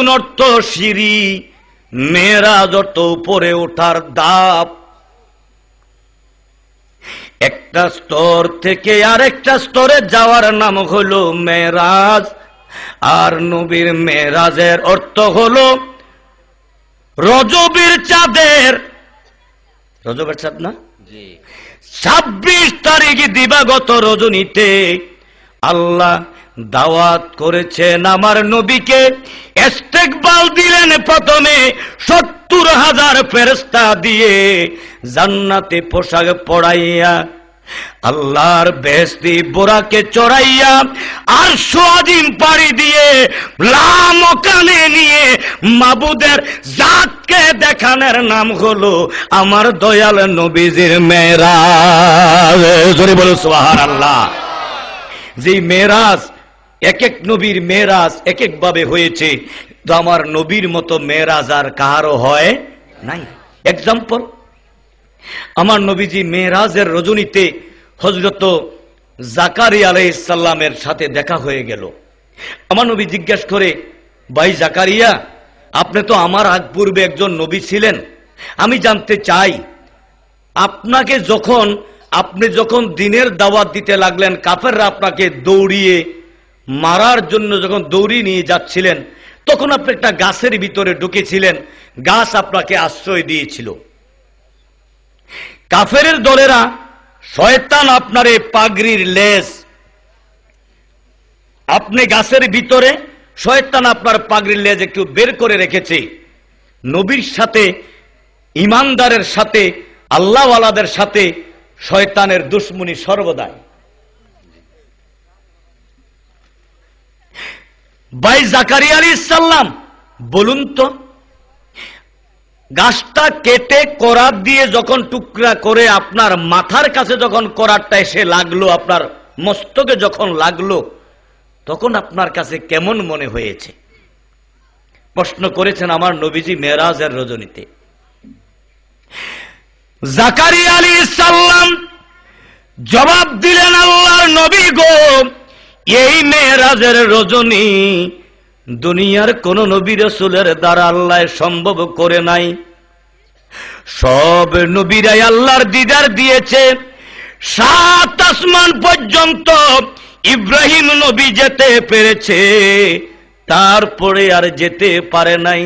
নজুন অর্থ সিঁড়ি মেয়েরাজ অর্থ উপরে ওঠার দাপ। একটা স্তর থেকে আরেকটা স্তরে যাওয়ার নাম হলো মেরাজ আর নবীর মেরাজের অর্থ হলো রজবীর চাঁদের। রজবের চাঁদ না? ছাব্বিশ তারিখ দিবাগত রজনীতে আল্লাহ দাওয়াত করেছেন আমার নবীকে। ইস্তেকবাল দিলেন প্রথমে সত্তর হাজার ফেরস্তা দিয়ে জান্নাতে পোশাক পড়াইয়া আল্লাহর বেহস্তি বোরাকে চড়াইয়া আর সোয়াদিন পাড়ি দিয়ে লামকানে নিয়ে মাবুদের জাতকে দেখানোর নাম হলো আমার দয়াল নবীজির মেয়েরা বলো সোহার আল্লাহ যে মেয়েরাজ এক এক নবীর মেয়েরাজ এক এক ভাবে হয়েছে। তো আমার নবীর মতো মেয়েরাজ আর কারও হয় নাই। এক্সাম্পল আমার নবীজি মেয়েরাজের রজনীতে হজরত জাকারি আলাইসাল্লামের সাথে দেখা হয়ে গেল। আমার নবী জিজ্ঞেস করে, ভাই জাকারিয়া, আপনি তো আমার আগ পূর্বে একজন নবী ছিলেন। আমি জানতে চাই, আপনাকে যখন, আপনি যখন দিনের দাওয়াত দিতে লাগলেন, কাফেররা আপনাকে দৌড়িয়ে মারার জন্য যখন দৌড়ি নিয়ে যাচ্ছিলেন, তখন আপনি একটা গাছের ভিতরে ঢুকেছিলেন। গাছ আপনাকে আশ্রয় দিয়েছিল। কাফেরের দলেরা শয়তান আপনারে পাগড়ির লেস আপনি গাছের ভিতরে শয়তান আপনার পাগড়ির লেজ একটু বের করে রেখেছে। নবীর সাথে, ইমানদারের সাথে, আল্লাহওয়ালাদের সাথে শয়তানের দুশ্মনী সর্বদাই। ভাই জাকারি আলী সাল্লাম বলুন তো, গাছটা কেটে করাত দিয়ে যখন টুকরা করে আপনার মাথার কাছে যখন করাতটা এসে লাগল, আপনার মস্তকে যখন লাগল, তখন আপনার কাছে কেমন মনে হয়েছে? প্রশ্ন করেছেন আমার নবীজি মেরাজের রজনীতে। জাকারি আলী সাল্লাম জবাব দিলেন আল্লাহর নবী গো এই মেয়েরাজের রজনী দুনিয়ার কোন নবী রসুলের দ্বারা আল্লাহ সম্ভব করে নাই। সব নবীরাই আল্লাহর দিদার দিয়েছে। সাত আসমান পর্যন্ত ইব্রাহিম নবী যেতে পেরেছে। তারপরে আর যেতে পারে নাই।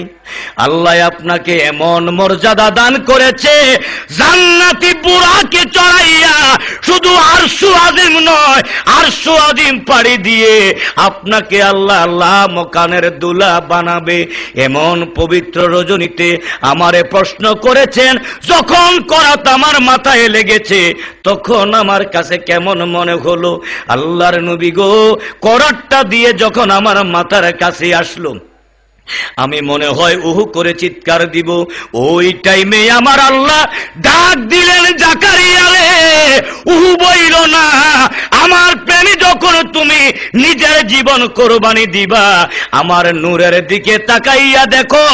আল্লাহ আপনাকে এমন মর্যাদা দান করেছে, জান্নাতি বুড়াকে চড়াইয়া শুধু আরশু আজিম নয়, আরশু আজিম পাড়ি দিয়ে আপনাকে আল্লাহ আল্লাহ মকানের দুলা বানাবে। এমন পবিত্র রজনীতে আমারে প্রশ্ন করেছেন, যখন করাত আমার মাথায় লেগেছে, তখন আমার কাছে কেমন মনে হলো? আল্লাহর নবী গো, করাতটা দিয়ে যখন আমার মাথার কাছে আসলো আমি মনে হয় উহু করে চিৎকার দিব। ওই টাইমে আমার আল্লাহ ডাক দিলেন জাকারিয়ারে উহু বইল না, আমার প্রেমী যখন তুমি নিজের জীবন কোরবানি দিবা, আমার নূরের দিকে তাকাইয়া দেখো,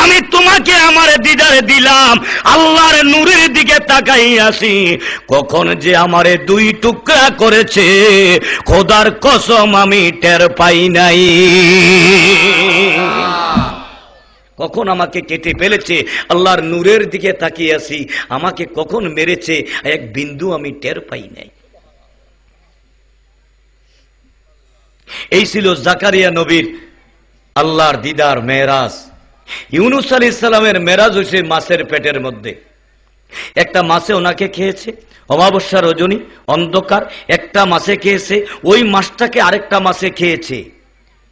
আমি তোমাকে আমার দিদারে দিলাম, আল্লাহর নূরের দিকে তাকাইয়াছি কখন যে আমারে দুই টুকরা করেছে, খোদার কসম আমি টের পাই নাই। কখন আমাকে কেটে ফেলেছে? আল্লাহর নূরের দিকে তাকিয়ে আছি। আমাকে কখন মেরেছে? এক বিন্দু আমি টের পাই নাই। এই ছিল জাকারিয়া নবীর আল্লাহর দিদার মেরাজ ইউনুস আলী ইসলামের মেরাজ হয়েছে মাছের পেটের মধ্যে। একটা মাছে ওনাকে খেয়েছে অমাবস্যা রজনী, অন্ধকার, একটা মাছে খেয়েছে, ওই মাছটাকে আরেকটা মাছে খেয়েছে।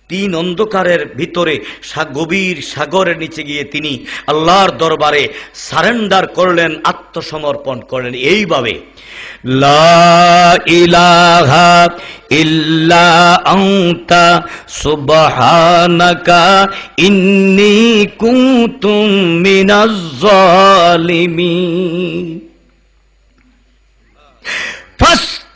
তিন অন্ধকারের ভিতরে গভীর সাগরের নিচে গিয়ে তিনি আল্লাহর দরবারে সারেন্ডার করলেন, আত্মসমর্পণ করলেন। এইভাবে, লা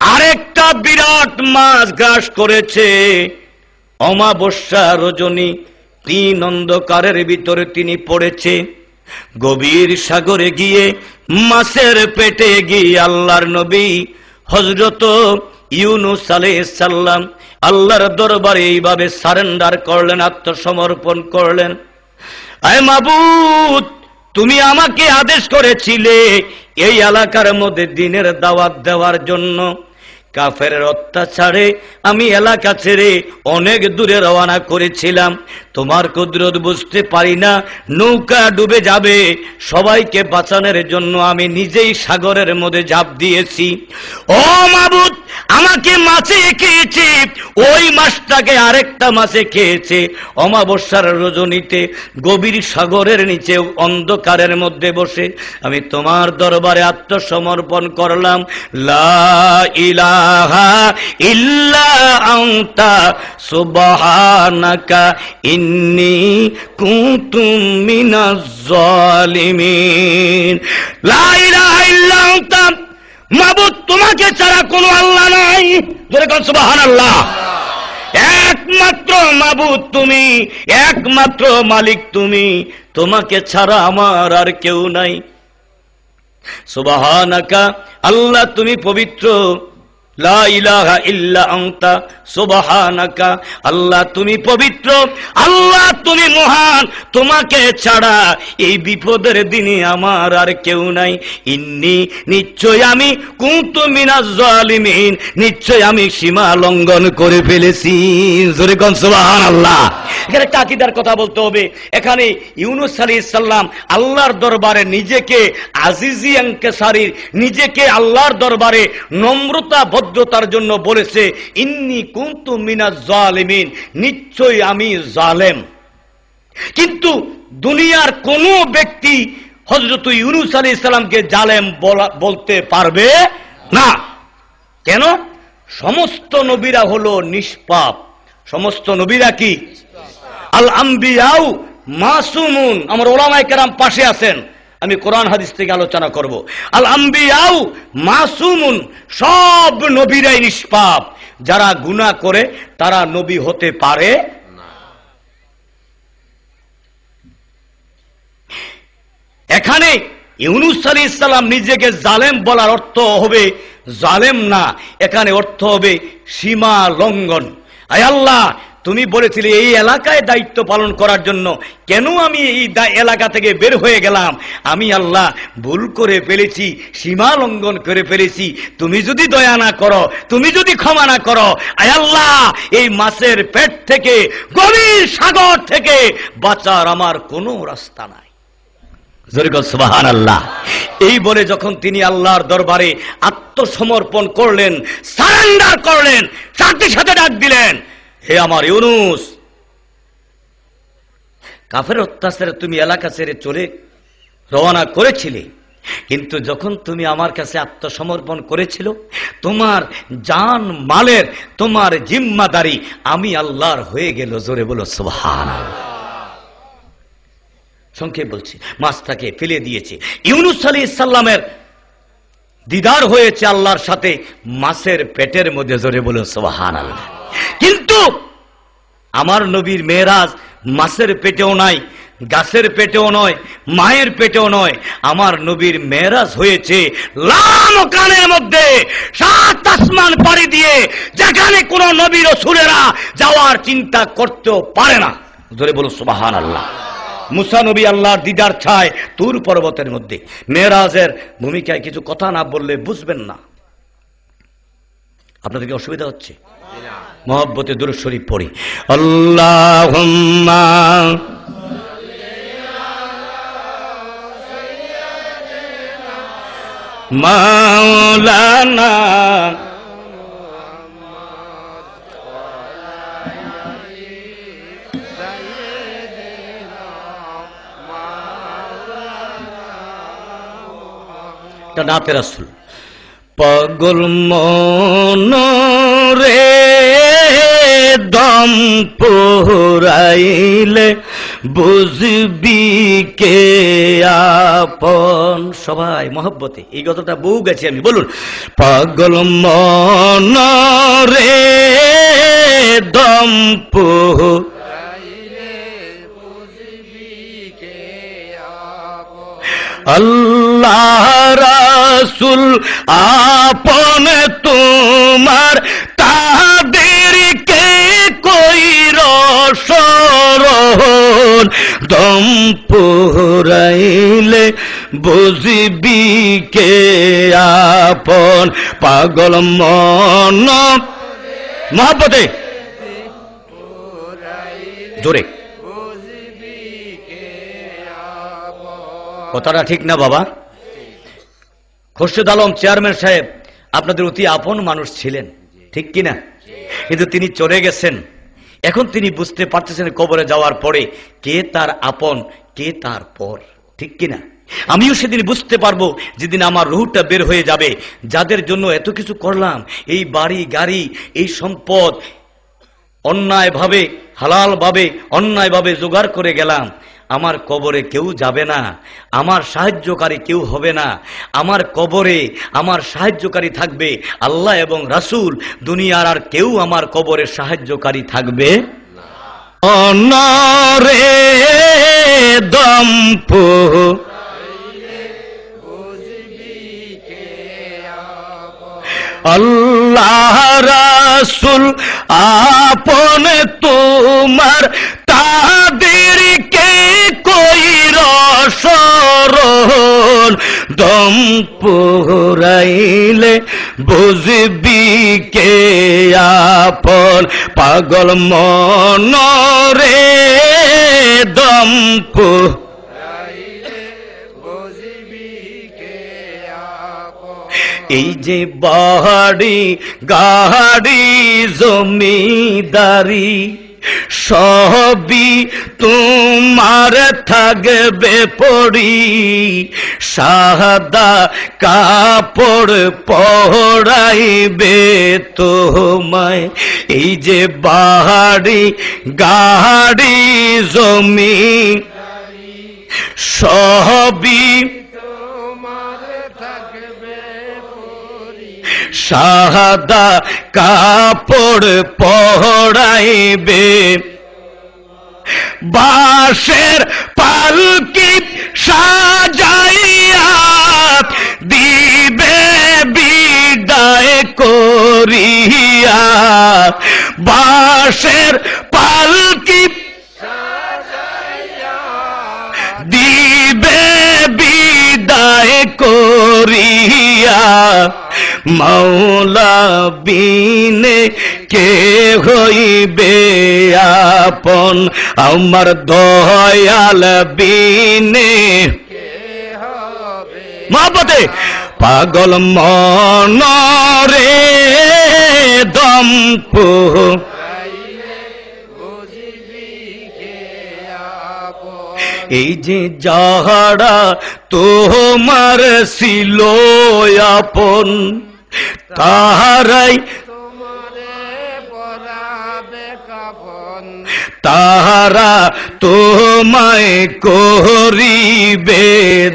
আরেকটা বিরাট মাছ গ্রাস করেছে। অমাবস্যা রজনী তিন অন্ধকারের ভিতরে তিনি পড়েছে। গভীর সাগরে গিয়ে মাছের পেটে গিয়ে আল্লাহর নবী হজরত ইউনুস সাল্লাম আল্লাহর দরবারে এইভাবে সারেন্ডার করলেন, আত্মসমর্পণ করলেন। আয় মাবুদ, তুমি আমাকে আদেশ করেছিলে এই এলাকার মধ্যে দিনের দাওয়াত দেওয়ার জন্য। কাফের অত্যাচারে আমি এলাকা ছেড়ে অনেক দূরে রওনা করেছিলাম। তোমার কুদরত বুঝতে পারি না, নৌকা ডুবে যাবে। সবাইকে বাঁচানোর জন্য আমি নিজেই সাগরের মধ্যে ঝাঁপ দিয়েছি। ও মাবুদ, আমাকে মাছে খেয়েছে। ওই মাছটাকে আরেকটা মাছে খেয়েছে। অমাবস্যার রজনীতে গভীর সাগরের নিচে অন্ধকারের মধ্যে বসে আমি তোমার দরবারে আত্মসমর্পণ করলাম। লা ইলাহা ইন্নি আনতা, মাবুদ, তোমাকে ছাড়া কোনো আল্লাহ নাই। জোরে কোন সুবহানাল্লাহ। একমাত্র মাবুদ তুমি, একমাত্র মালিক তুমি, তোমাকে ছাড়া আমার আর কেউ নাই। সুবহানাকা, আল্লাহ তুমি পবিত্র। আল্লাহ তুমি পবিত্র, আল্লাহ তুমি মহান। তোমাকে ছাড়া এই বিপদের দিনে আমার আর কেউ নাই। ইন্নি, নিশ্চয় আমি নিশ্চয় আমি সীমা লঙ্ঘন করে ফেলেছি। সুবহানাল্লাহ। এখানে কথা বলতে হবে। এখানে ইউনুস আলাইহিস সালাম আল্লাহর দরবারে নিজেকে আজিজি আঙ্কেসারির নিজেকে আল্লাহর দরবারে নম্রতা ভদ্রতার জন্য বলেছে, ইন্নি কুন্তু মিনাজ জালিমিন নিশ্চয়ই আমি জালেম। কিন্তু দুনিয়ার কোন ব্যক্তি হজরত ইউনুস আলী ইসলামকে জালেম বলা- বলতে পারবে না। কেন? সমস্ত নবীরা হলো নিষ্পাপ। সমস্ত নবীরা কি? আল আম্বিয়াউ মাসুমুন। আমার ওলামায়ে কেরাম পাশে আছেন। আমি কোরআন হাদিস থেকে আলোচনা করব। আল আম্বিয়াউ মাসুমুন, সব নবীরাই নিষ্পাপ। যারা গুনাহ করে, তারা নবী হতে পারে এখানে ইউনুস আলী ইসলাম নিজেকে জালেম বলার অর্থ হবে জালেম না। এখানে অর্থ হবে সীমা লঙ্ঘন। আয় আল্লাহ তুমি বলেছিলে, এই এলাকায় দায়িত্ব পালন করার জন্য কেন আমি এই এলাকা থেকে বের হয়ে গেলাম? আমি আল্লাহ ভুল করে ফেলেছি, সীমা লঙ্ঘন করে ফেলেছি। তুমি যদি দয়া না করো, তুমি যদি ক্ষমা না করো, আয় আল্লাহ, এই মাছের পেট থেকে, গভীর সাগর থেকে বাঁচার আমার কোনো রাস্তা নাই। আল্লাহ এই বলে যখন তিনি আল্লাহর দরবারে আত্মসমর্পণ করলেন, সারেন্ডার করলেন, সাথে সাথে ডাক দিলেন হে আমার ইউনুস। কাফের অত্যাচারে তুমি এলাকা ছেড়ে চলে রওনা করেছিলে, কিন্তু যখন তুমি আমার কাছে আত্মসমর্পণ করেছিল, তোমার জান মালের, তোমার জিম্মাদারি আমি আল্লাহর হয়ে গেল, জোরে বলো সুবহান সংক্ষেপ বলছি, মাছটাকে ফেলে দিয়েছে। ইউনুস আলী ইসাল্লামের দিদার হয়েছে আল্লাহর সাথে মাছের পেটের মধ্যে, জোরে বলে সোহান আল্লাহ কিন্তু আমার নবীর মেয়েরাজ মাছের পেটেও নাই, গাছের পেটেও নয়, মায়ের পেটেও নয়। আমার নবীর মেয়েরাজ হয়েছে লাল কানের মধ্যে সাত আসমান পাড়ি দিয়ে, যেখানে কোন নবীর সুরেরা যাওয়ার চিন্তা করতেও পারে না। ধরে বলো সুবাহান আল্লাহ মুসা নবী আল্লাহর দিদার ছায় তুর পর্বতের মধ্যে। মেয়েরাজের ভূমিকায় কিছু কথা না বললে বুঝবেন না। আপনাদেরকে অসুবিধা হচ্ছে? মহব্বতে দুরুদ শরীফ পড়ি। আল্লাহ মাওলানা নাতে রাসুল। পাগল মন রে দম পোরাইলে বুঝবি কে আপন? সবাই মহব্বতে, এই কথাটা বউ গেছি আমি, বলুন। পাগল মন রে দম্পু আল্লাহ রাসুল আপন তোমার কই রসরণ দম বুঝবি কে আপন পাগল মন। মহাপতে জোরে। কথাটা ঠিক না বাবা? খোরশেদ আলম, চেয়ারম্যান সাহেব, আপনাদের অতি আপন মানুষ ছিলেন, ঠিক কিনা? কিন্তু তিনি চলে গেছেন। এখন তিনি বুঝতে পারতেছেন কবরে যাওয়ার পরে কে তার আপন, কে তার পর। ঠিক কিনা? আমিও সেদিন বুঝতে পারব যেদিন আমার রুহটা বের হয়ে যাবে। যাদের জন্য এত কিছু করলাম, এই বাড়ি, গাড়ি, এই সম্পদ, অন্যায়ভাবে, হালালভাবে, অন্যায়ভাবে জোগাড় করে গেলাম। আমার কবরে কেউ যাবে না, আমার সাহায্যকারী কেউ হবে না, আমার কবরে আমার সাহায্যকারী থাকবে আল্লাহ এবং রাসুল, দুনিয়ার আর কেউ আমার কবরে সাহায্যকারী থাকবে অনরে দম্প, আল্লাহ রাসুল আপন তোমার তাদেরকে কই রসরণ দম পুরাইলে বুঝবি কে আপন। পাগল মন রে দম পু এই যে বাড়ি, গাড়ি, জমিদারি সবই তোমার থাকবে পড়ি। সাদা কাপড় পড়াইবে তোমায়। এই যে বাহারি গাড়ি, জমি, সবই সাদা কাপড় পড়াইবে বাঁশের পালকি সাজাইয়া দিবে বিদায় করিয়া। বাঁশের পালকি দিবে বিদায় করিয়া। মৌলা বিনে কে হইবে আপন আমার দয়াল বিনে মহাপতে, পাগল মন রে দম্পু। এই যে যাহারা তোমার ছিল আপন। তাহারাই তাহারা তোমায় করিবে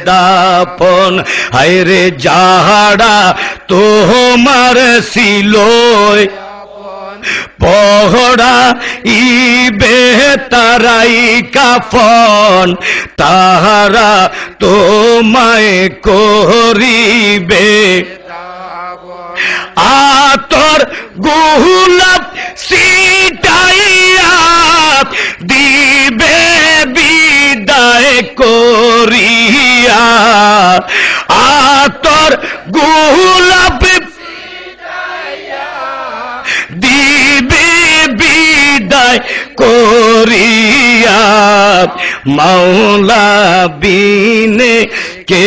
দাপন হায়রে যাহারা তোমার ছিল পহড়া ইবে তারাই কাফন। তাহারা তোমায় করিবে আতর গুলাপ সিটাইয়া দিবে বিদায় করিয়া। আতর গুলাপ দিবে বিদায় করিয়া। মাওলা বিনে কে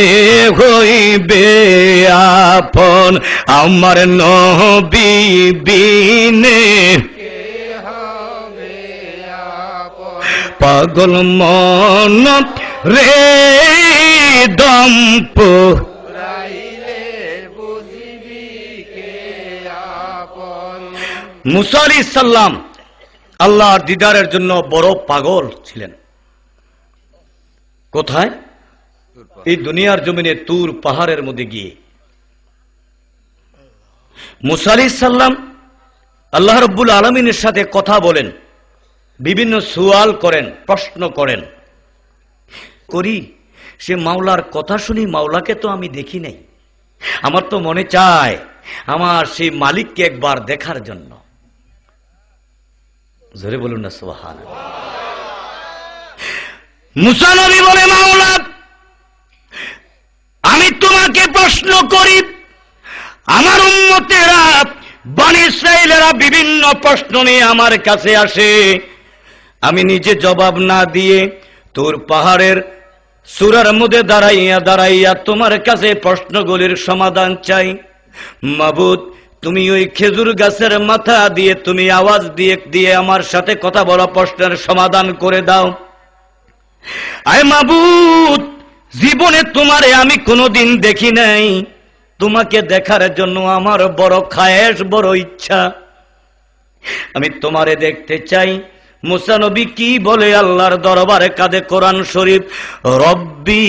হইবে আপন? আমার নবী পাগল মন রে দম্প। মুসা আলি সাল্লাম আল্লাহর দিদারের জন্য বড় পাগল ছিলেন। কোথায়? এই দুনিয়ার জমিনে তুর পাহাড়ের মধ্যে গিয়ে। মুসালি সাল্লাম আল্লাহ রব্বুল আলমিনের সাথে কথা বলেন, বিভিন্ন সুয়াল করেন, প্রশ্ন করেন। করি, সে মাওলার কথা শুনি মাওলাকে তো আমি দেখি নাই। আমার তো মনে চায় আমার সেই মালিককে একবার দেখার জন্য। জোরে বলুন না সোহান মুসানবী বলে, মাওলা তোমাকে প্রশ্ন করি, আমার উন্মতেরা বাণী ইসরায়েলেরা বিভিন্ন প্রশ্ন নিয়ে আমার কাছে আসে। আমি নিজে জবাব না দিয়ে তোর পাহাড়ের সুরার মধ্যে দাঁড়াইয়া দাঁড়াইয়া তোমার কাছে প্রশ্নগুলির সমাধান চাই। মাবুদ, তুমি ওই খেজুর গাছের মাথা দিয়ে, তুমি আওয়াজ দিয়ে দিয়ে আমার সাথে কথা বলা প্রশ্নের সমাধান করে দাও। আয় মাবুদ! জীবনে তোমারে আমি কোনোদিন দেখি নাই। তোমাকে দেখার জন্য আমার বড় খায়েশ, বড় ইচ্ছা। আমি তোমারে দেখতে চাই। মুসানবী কি বলে আল্লাহর দরবারে কাঁদে কোরআন শরীফ? রব্বি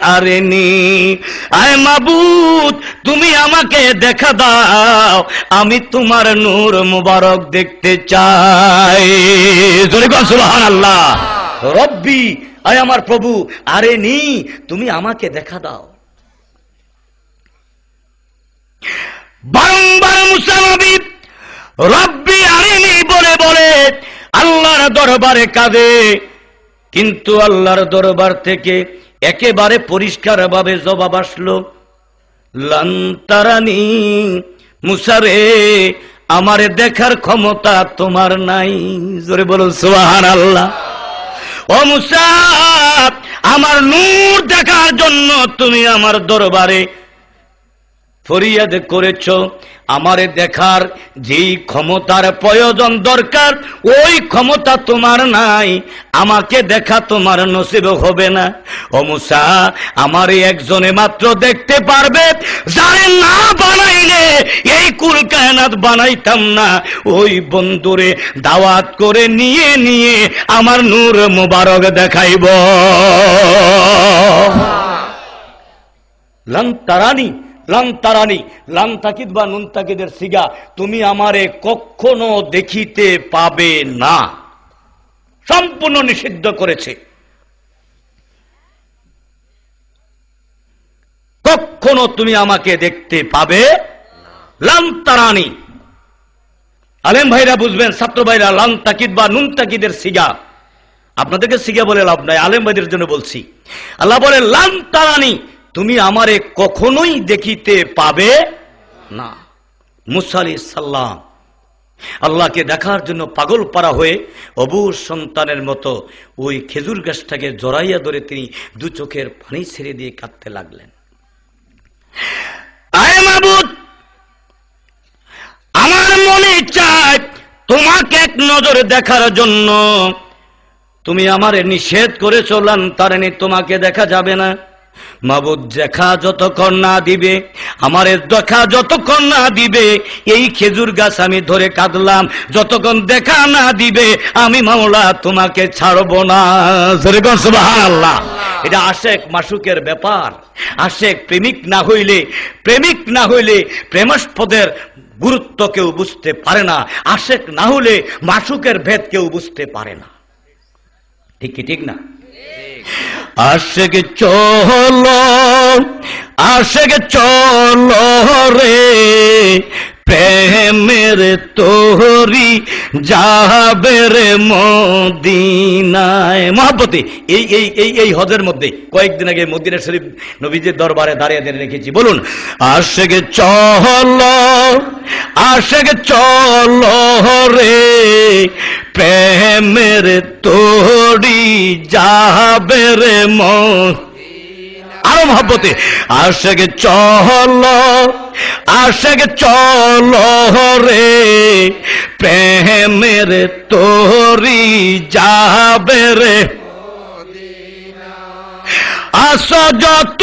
আরেনি। আয় মাবুদ, তুমি আমাকে দেখা দাও। আমি তোমার নূর মুবারক দেখতে চাই। আল্লাহ রব্বি আয় আমার প্রভু, আরে নি, তুমি আমাকে দেখা দাও। বারংবার মুসানবী রব্বি আরেনি বলে বলে, আল্লাহর দরবারে কাঁদে। কিন্তু আল্লাহর দরবার থেকে একেবারে পরিষ্কার ভাবে জবাব আসলো লান্তারানি মুসারে আমারে দেখার ক্ষমতা তোমার নাই। জোরে বলুন সুবাহান আল্লাহ ও মুসা আমার নূর দেখার জন্য তুমি আমার দরবারে ফরিয়াদ করেছ। আমারে দেখার যেই ক্ষমতার প্রয়োজন দরকার ওই ক্ষমতা তোমার নাই। আমাকে দেখা তোমার নসিব হবে না। ও মুসা আমার একজনে মাত্র দেখতে পারবে যারে না বানাইলে এই কুল কায়নাত বানাইতাম না। ওই বন্ধুরে দাওয়াত করে নিয়ে নিয়ে আমার নূর মুবারক দেখাইব। লন তারানি লাং তারানি লাং তাকিদ বা নুন তাকিদের সিগা, তুমি আমারে কখনো দেখিতে পাবে না। সম্পূর্ণ নিষিদ্ধ করেছে। কখনো তুমি আমাকে দেখতে পাবে লাং তারানি আলেম ভাইরা বুঝবেন, ছাত্র ভাইরা লাং তাকিদ বা নুন তাকিদের সিগা। আপনাদেরকে সিগা বলে লাভ নাই, আলেম ভাইদের জন্য বলছি। আল্লাহ বলে লাং তারানি তুমি আমারে কখনোই দেখিতে পাবে না। মুসালি সাল্লাম আল্লাহকে দেখার জন্য পাগল পারা হয়ে অবুর সন্তানের মতো ওই খেজুর গাছটাকে জড়াইয়া ধরে তিনি দু চোখের পানি ছেড়ে দিয়ে কাঁদতে লাগলেন। আমার মনে চায় তোমাকে এক নজর দেখার জন্য। তুমি আমারে নিষেধ করে চলান তারেনি তোমাকে দেখা যাবে না। মাবুদ দেখা যতক্ষণ না দিবে, আমারে দেখা যতক্ষণ না দিবে, এই খেজুর গাছ আমি ধরে কাঁদলাম যতক্ষণ দেখা না দিবে, আমি মামলা তোমাকে ছাড়ব না। আল্লাহ এটা আশেক মাসুকের ব্যাপার। আশেক প্রেমিক না হইলে, প্রেমিক না হইলে প্রেমাস্পদের গুরুত্ব কেউ বুঝতে পারে না। আশেক না হলে মাসুকের ভেদ কেউ বুঝতে পারে না। ঠিক কি, ঠিক না? আশেক চলো আশেক চল রে, প্রেমের তোহরি যাবে রে মদিনায়। মহাপতি এই এই এই এই হজের মধ্যে কয়েকদিন আগে মদিনা শরীফ নবীজির দরবারে দাঁড়িয়ে দাঁড়িয়ে রেখেছি। বলুন, আশেক চল আশেক চল রে, প্রেমের তোহরি যাবে রে মদিনায়। আরও মহব্বতে। আশেক চল আশেক চল রে প্রেমের তোরি যাবে রে। আস যত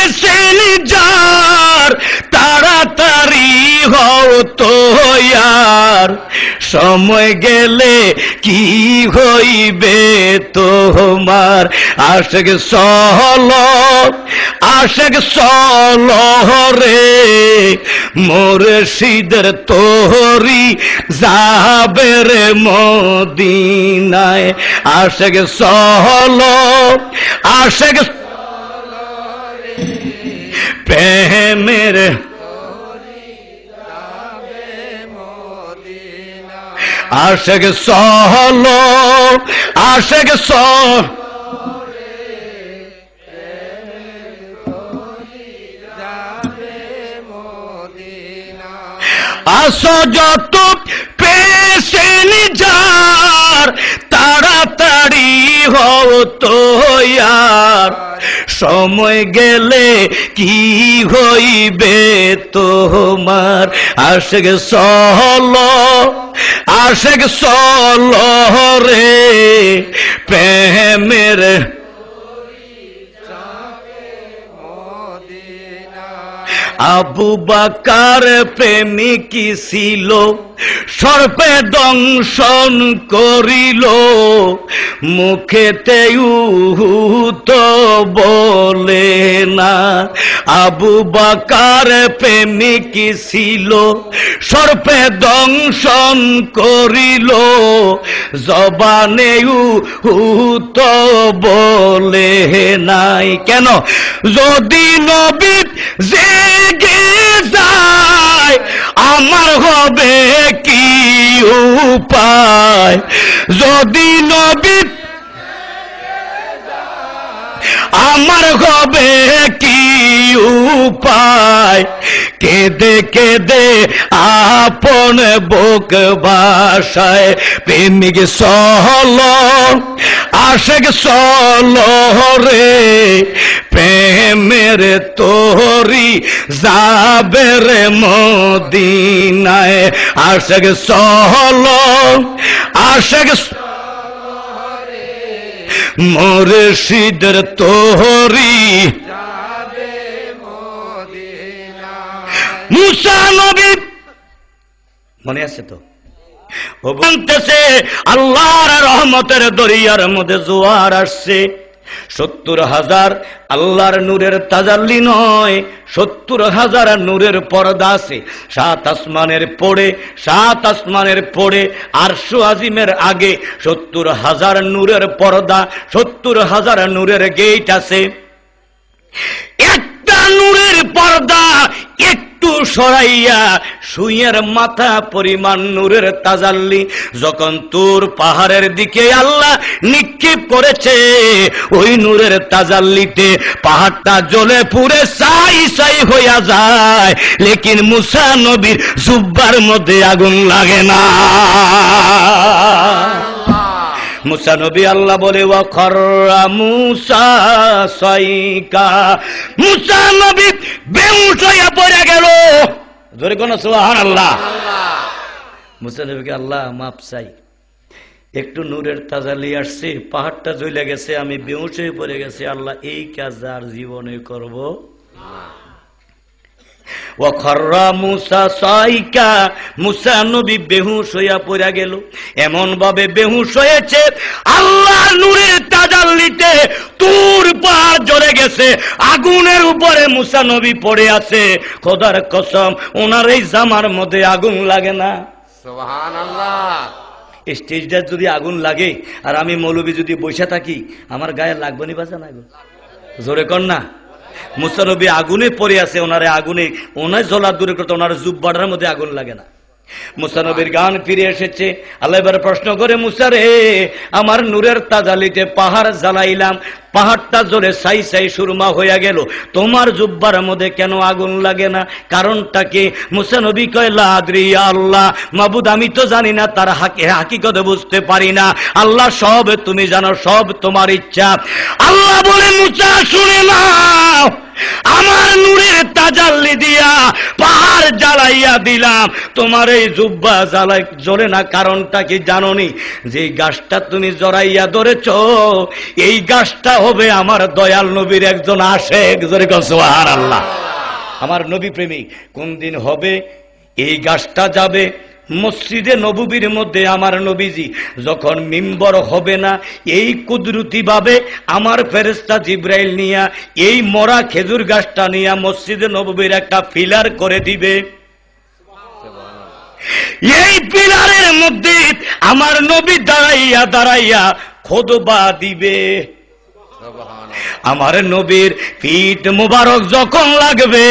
পেশেন যার, তাড়াতাড়ি হও তো আর সময় গেলে কি হইবে তোমার? আশেক সহল, আশেক সল রে, মোরে সিদের তোহরি যাবে রে মদিনায়। আশেক সহল, আশেক প্রেমের আশেক সহল আশেক সহ আসো যত পেশেন যার তাড়াতাড়ি হও তো আর সময় গেলে কি হইবে তোমার? আশেক সহল, আশেক সল রে, প্রেমের আবু বাকার প্রেমিক ছিল। সর্পে দংশন করিল, মুখেতে তো বলে না। আবু বাকার প্রেমিক ছিল, সর্পে দংশন করিল, জবানে তো বলে নাই। কেন? যদি নবী জেগে যায় আমার হবে কি উপায়? যদি নবী আমার হবে কি উপায়? কেদে কেদে আপন বুক বাসায় প্রেমিক সহল, আশেক সল রে, প্রেমের তোরি যাবে রে মদিনায়। আশেক সহল, আশেক মোরে সিদের তোহরি। মুসা মনে আছে তো? আল্লাহর রহমতের দরিয়ার মধ্যে জোয়ার আসছে। সত্তর হাজার আল্লাহর নূরের তাজাল্লি নয়, সত্তর হাজার নূরের পর্দা আছে। সাত আসমানের পড়ে, সাত আসমানের পড়ে আরশো আজিমের আগে সত্তর হাজার নূরের পর্দা, সত্তর হাজার নূরের গেট আছে। একটা নূরের পর্দা একটু সরাইয়া সুইয়ের মাথা পরিমাণ নূরের তাজাল্লি। যখন তোর পাহাড়ের দিকে আল্লাহ নিক্ষেপ করেছে, ওই নূরের তাজাল্লিতে পাহাড়টা জ্বলে পুরে সাই সাই হইয়া যায়। লেকিন মুসা নবীর জুব্বার মধ্যে আগুন লাগে না। মুসা নবী আল্লাহ বলে ও খররা মুসা সাইকা। মুসা নবী বেউস হইয়া পড়ে গেল। ধরে কোন সুহান আল্লাহ মুসা নবীকে আল্লাহ মাপ চাই। একটু নূরের তাজালি আসছে, পাহাড়টা জ্বলে গেছে, আমি বেউস পড়ে গেছে। আল্লাহ এই কাজ আর জীবনে করব মুসা সাইকা মুসা নবী বেহুশ হইয়া পড়া গেল। এমন ভাবে বেহুশ হয়েছে আল্লাহ নূরের তাজাল্লিতে তুর পাহাড় জ্বলে গেছে আগুনের উপরে মুসা নবী পড়ে আছে। খোদার কসম ওনার এই জামার মধ্যে আগুন লাগে না। সোহান আল্লাহ স্টেজটা যদি আগুন লাগে আর আমি মৌলবী যদি বসে থাকি আমার গায়ে লাগবে নি বাজা না জোরে কর না। মুসানবী আগুনে পড়ে আছে, ওনারে আগুনে, ওনার জ্বলা দূরে করতে ওনার জুব্বাটার মধ্যে আগুন লাগে না। মুসানবীর গান ফিরে এসেছে। আল্লাহ এবার প্রশ্ন করে মুসারে আমার নূরের তাজালিতে পাহাড় জ্বালাইলাম, পাহাড়টা জ্বলে সাই সাই সুরমা হইয়া গেল। তোমার জুব্বার মধ্যে কেন আগুন লাগে না? কারণটা কি? মুসানবী কয়, লাদ্রি আল্লাহ, মাবুদ, আমি তো জানি না, তার হাকি, হাকিকত বুঝতে পারি না। আল্লাহ সব, তুমি জানো, সব তোমার ইচ্ছা। আল্লাহ বলে, মুসা, শুনে নাও। আমার নূরের তাজাল্লি দিয়া পাহাড় জ্বালাইয়া দিলাম। তোমার এই জুব্বা জ্বালাই জ্বলে না, কারণটা কি জাননি? যে গাছটা তুমি জড়াইয়া ধরেছ, এই গাছটা হবে আমার দয়াল নবীর একজন আসে জোরে সোহার আল্লাহ আমার নবী প্রেমিক কোন দিন হবে এই গাছটা যাবে? মসজিদে নবুবির মধ্যে আমার নবীজি। যখন মিম্বর হবে না, এই কুদরতি ভাবে আমার ফেরেস্তা জিব্রাইল নিয়া, এই মরা খেজুর গাছটা নিয়া মসজিদে নবুবির একটা ফিলার করে দিবে। এই পিলারের মধ্যে আমার নবী দাঁড়াইয়া দাঁড়াইয়া খোদবা দিবে। আমার নবীর পিঠ মুবারক যখন লাগবে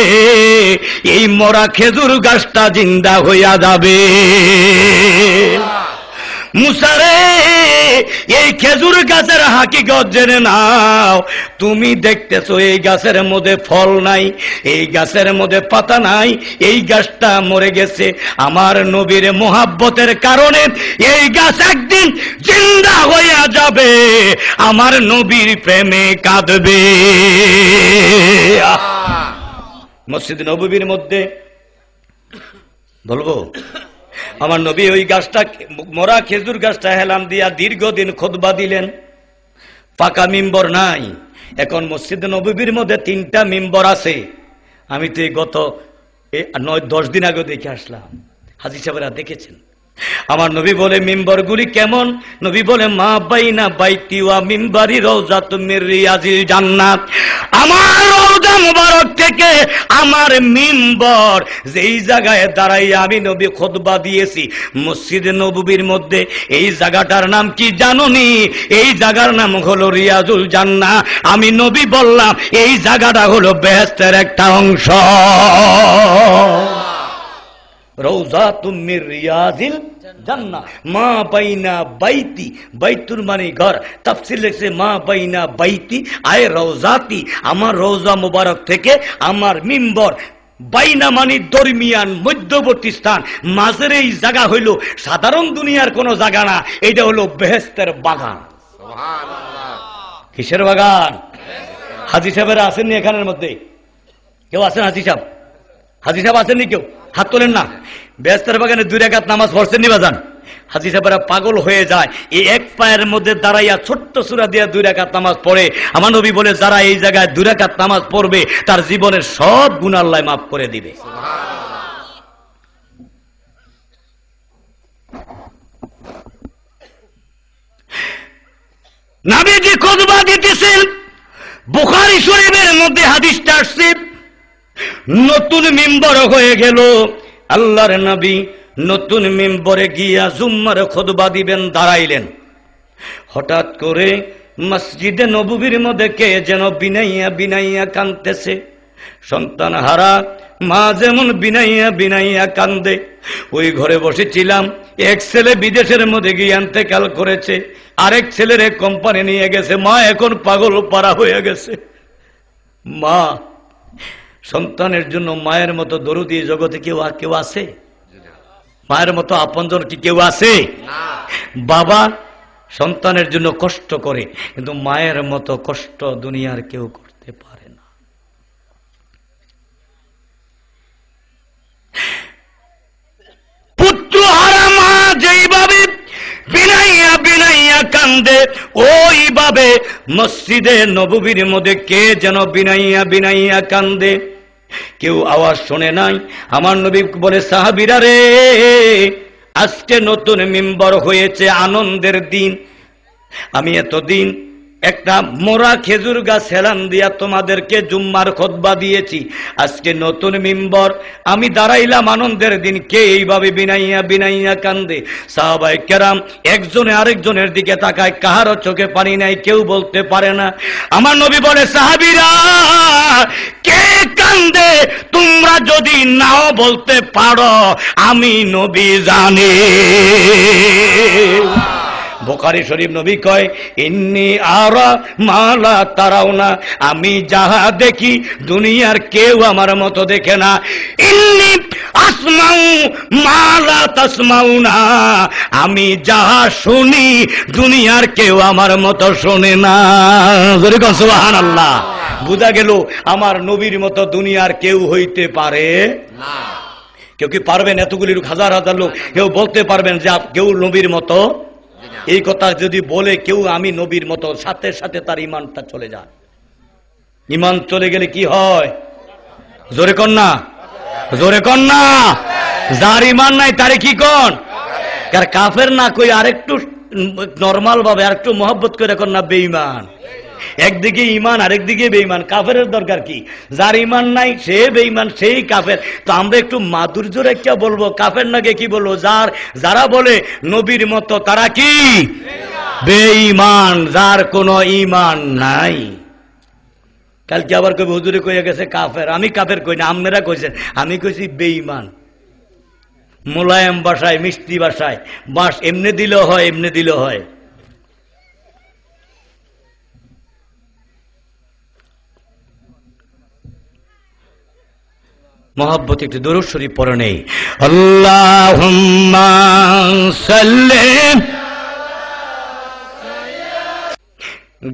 এই মরা খেজুর গাছটা জিন্দা হইয়া যাবে। মুসারে এই খেজুর গাছের হাকিগত জেনে নাও। তুমি দেখতেছো এই গাছের মধ্যে ফল নাই, এই গাছের মধ্যে পাতা নাই, এই গাছটা মরে গেছে। আমার নবীর মোহাব্বতের কারণে এই গাছ একদিন জিন্দা হইয়া যাবে, আমার নবীর প্রেমে কাঁদবে। মসজিদ নবীর মধ্যে বলব আমার নবী ওই গাছটা মরা খেজুর গাছটা হেলাম দিয়া দীর্ঘদিন খোদবা দিলেন। পাকা মিম্বর নাই। এখন মসজিদ নবীর মধ্যে তিনটা মিম্বর আছে। আমি তো এই গত নয়, দশ দিন আগে দেখে আসলাম। হাজি সাহেবরা দেখেছেন। আমার নবী বলে মিম্বরগুলি কেমন? নবী বলে মা বাইনা বাইতি ওয়া মিম্বারি রওজা তুমির রিয়াজিল জান্নাত। আমার রওজা মুবারক থেকে আমার মিম্বর যেই জায়গায় দাঁড়াই আমি নবী খুতবা দিয়েছি মসজিদ নববীর মধ্যে এই জায়গাটার নাম কি জানোনি? এই জায়গার নাম হলো রিয়াজুল জান্না আমি নবী বললাম এই জায়গাটা হলো বেহেস্তের একটা অংশ। রৌজা তুমির রিয়াজিল মা বাইনা বাইতি ঘর। মা বাইনা বাইতি, আয় আমার থেকে আমার মিম্বর। দরমিয়ান মধ্যবর্তী স্থান। মাঝের এই জায়গা হইল সাধারণ দুনিয়ার কোনো জায়গা না এটা হলো বেহেস্তের বাগান। কিসের বাগান? হাজি সাহেবেরা আসেননি এখানের মধ্যে? কেউ আছেন হাজি সাহেব? হাজি সাহেব আসেননি কেউ? হাত তোলেন না। ব্যস্তের বাগানে দুই রেখাত নামাজ পড়ছেন নি বাজান হাজি সাহেবেরা পাগল হয়ে যায়। এই এক পায়ের মধ্যে দাঁড়াইয়া ছোট্ট সুরা দিয়া দুই রেখাত নামাজ পড়ে। আমার নবী বলে, যারা এই জায়গায় দুই রেখাত নামাজ পড়বে, তার জীবনের সব গুণাল্লায় মাফ করে দিবে। নাবিজি খুতবা দিতেছেন। বুখারি শরীফের মধ্যে হাদিসটা আসছে। নতুন মেম্বার হয়ে গেল। আল্লাহর নবী নতুন মেম্বরে গিয়া জুম্মার খোদবা দিবেন, দাঁড়াইলেন। হঠাৎ করে মসজিদে নবুবির মধ্যে কে যেন বিনাইয়া বিনাইয়া কানতেছে সন্তান হারা, মা যেমন বিনাইয়া বিনাইয়া কান্দে। ওই ঘরে বসেছিলাম, এক ছেলে বিদেশের মধ্যে গিয়ে আনতেকাল করেছে, আরেক ছেলের এক কোম্পানি নিয়ে গেছে, মা এখন পাগল পারা হয়ে গেছে। মা সন্তানের জন্য মায়ের মতো দরুদি জগতে কেউ কেউ আছে? মায়ের মতো আপনজন কি কেউ আছে? বাবা সন্তানের জন্য কষ্ট করে কিন্তু মায়ের মতো কষ্ট দুনিয়ার কেউ করতে পারে না। পুত্র হারা মা যেইভাবে বিনাইয়া বিনাইয়া কান্দে ওইভাবে মসজিদে নববীর মধ্যে কে যেন বিনাইয়া বিনাইয়া কান্দে? কেউ আওয়াজ শোনে নাই। আমার নবী বলে, সাহাবিরা রে, আজকে নতুন মেম্বার হয়েছে আনন্দের দিন। আমি এতদিন একটা মোরা খেজুর গাছ হেলান দিয়া তোমাদেরকে জুম্মার খোদবা দিয়েছি। আজকে নতুন মিম্বর। আমি দাঁড়াইলাম আনন্দের দিন, কে এইভাবে বিনাইয়া বিনাইয়া কান্দে? সাহাবাই কেরাম একজনে আরেকজনের দিকে তাকায়, কাহারও চোখে পানি নাই, কেউ বলতে পারে না। আমার নবী বলে, সাহাবিরা, কে কান্দে? তোমরা যদি নাও বলতে পারো, আমি নবী জানি। বোকারি শরীফ নবী কয়, ইন্নি আরা মালা তারাও না আমি যাহা দেখি দুনিয়ার কেউ আমার মতো দেখে না। ইন্নি আসমাউ মালা তাসমাউ না আমি যাহা শুনি দুনিয়ার কেউ আমার মতো শোনে না। সুবহান আল্লাহ বুঝা গেল, আমার নবীর মতো দুনিয়ার কেউ হইতে পারে কেউ কি পারবেন? এতগুলির হাজার হাজার লোক, কেউ বলতে পারবেন যে কেউ নবীর মতো। এই কথা যদি বলে কেউ আমি নবীর মতো, সাথে সাথে তার ইমানটা চলে যায়। ইমান চলে গেলে কি হয়? জোরে কন না। জোরে কন না। যার ইমান নাই তারে কি কন? কার কাফের না কই আরেকটু নর্মাল ভাবে আরেকটু মহব্বত করে কন না, বেঈমান। একদিকে ইমান আরেকদিকে বেইমান কাফের দরকার কি? যার ইমান নাই, সে বেইমান সেই কাফের। তো আমরা একটু মাধুর্য রেখা বলব। কাফের নাকি কি বলব? যার, যারা বলে নবীর মতো, তারা কি? বেঈমান। যার কোনো ইমান নাই। কালকে আবার কই হুজুরে কইয়া গেছে কাফের। আমি কাফের কই না, আপনারা কইছেন। আমি কইছি বেঈমান। মোলায়েম বাসায় মিষ্টি বাসায় বাস, এমনি দিলেও হয়, এমনি দিলেও হয়। মহাব্বত একটু দরুদ শরীফ পড়ে নেই। আল্লাহ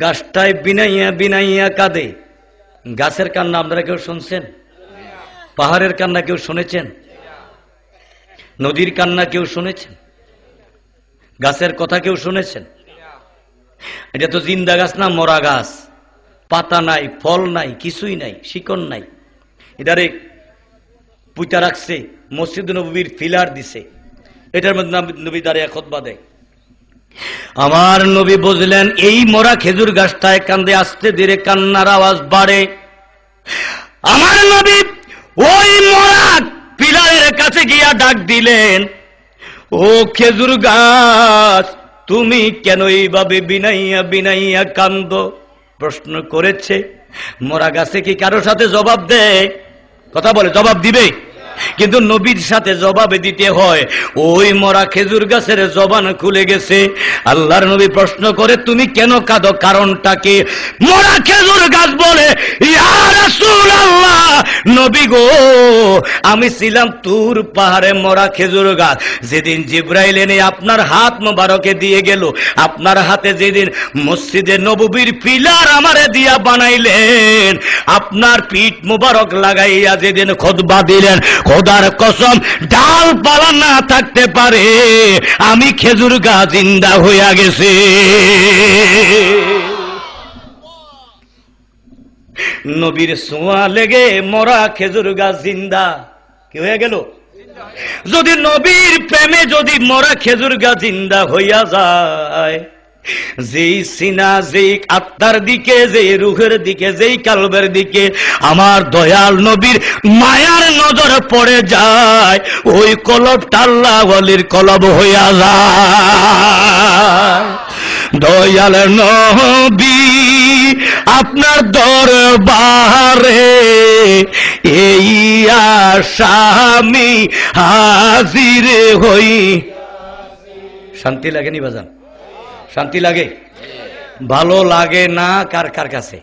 গাছটায় বিনাইয়া বিনাইয়া কাঁদে। গাছের কান্না আপনারা কেউ শুনছেন? পাহাড়ের কান্না কেউ শুনেছেন? নদীর কান্না কেউ শুনেছেন? গাছের কথা কেউ শুনেছেন? এটা তো জিন্দা গাছ না মরা গাছ। পাতা নাই ফল নাই কিছুই নাই শিকড় নাই। এটারে পুঁতা রাখছে, মসজিদ নবীর ফিলার দিছে। এটার মধ্যে নবী- দাঁড়িয়ে খোদবা দেয়। আমার নবী বুঝলেন, এই মরা খেজুর গাছটায় কান্দে আসতে ধীরে কান্নার আওয়াজ বাড়ে। আমার নবী ওই মরা পিলারের কাছে গিয়া ডাক দিলেন, ও খেজুর গাছ, তুমি কেন এইভাবে বিনাইয়া বিনাইয়া কান্দ? প্রশ্ন করেছে। মরা গাছে কি কারোর সাথে জবাব দেয়? কথা বলে জবাব দিবে কিন্তু নবীর সাথে জবাবে দিতে হয়, ওই মরা খেজুর গাছের জবান খুলে গেছে। আল্লাহর নবী প্রশ্ন করে, তুমি কেন কাঁদো? কারণটা কি? মরা খেজুর গাছ বলে নবী গো, আমি ছিলাম তুর পাহাড়ে মরা খেজুর গাছ। যেদিন জিব্রাইল এনে আপনার হাত মোবারকে দিয়ে গেল, আপনার হাতে যেদিন মসজিদে নববীর পিলার আমারে দিয়া বানাইলেন, আপনার পিঠ মোবারক লাগাইয়া যেদিন খোদবা দিলেন খোদার কসম, ডাল পালা না থাকতে পারে। আমি খেজুর গা জিন্দা হইয়া গেছে। নবীর সোয়া লেগে মরা খেজুর গাছ জিন্দা। কি হয়ে গেল? যদি নবীর প্রেমে যদি মরা খেজুর গাছ জিন্দা হইয়া যায় যেই সিনা, যেই আত্মার দিকে, যেই রুহের দিকে, যেই কালবের দিকে আমার দয়াল নবীর মায়ার নজর পড়ে যায়, ওই কলব টাল্লা কলব হইয়া যায়। দয়াল নবী, আপনার দরবারে এই আসামি হাজির হই। শান্তি লাগেনি বাজান? শান্তি লাগে? ভালো লাগে না কার কার কাছে?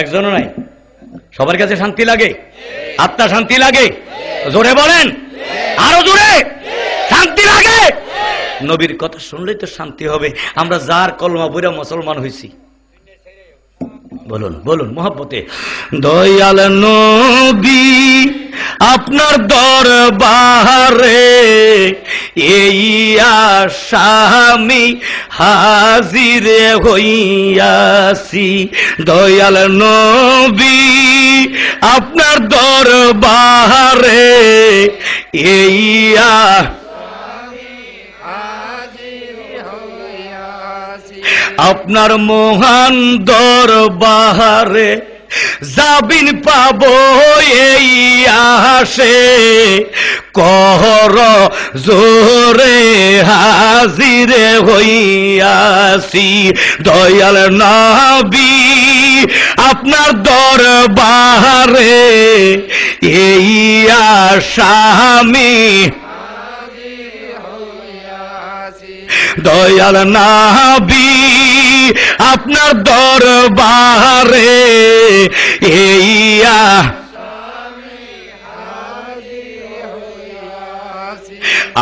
একজনও নাই? সবার কাছে শান্তি লাগে? আত্মা শান্তি লাগে? জোরে বলেন। আরও জোরে। শান্তি লাগে? নবীর কথা শুনলেই তো শান্তি হবে। আমরা যার কলমা বইরা মুসলমান হয়েছি বলুন বলুন, মহাব্বতে। দয়াল নবী, আপনার দরবারে এই আসামি হাজির হইয়াছি। দয়াল নবী, আপনার দরবারে এই আপনার মহান দরবারে জাবিন পাব এই আসে কর জোরে হাজিরে হইয়াছি। দয়াল নবী, আপনার দরবারে এই আসামি দয়াল নাবি, আপনার দরবারে এইয়া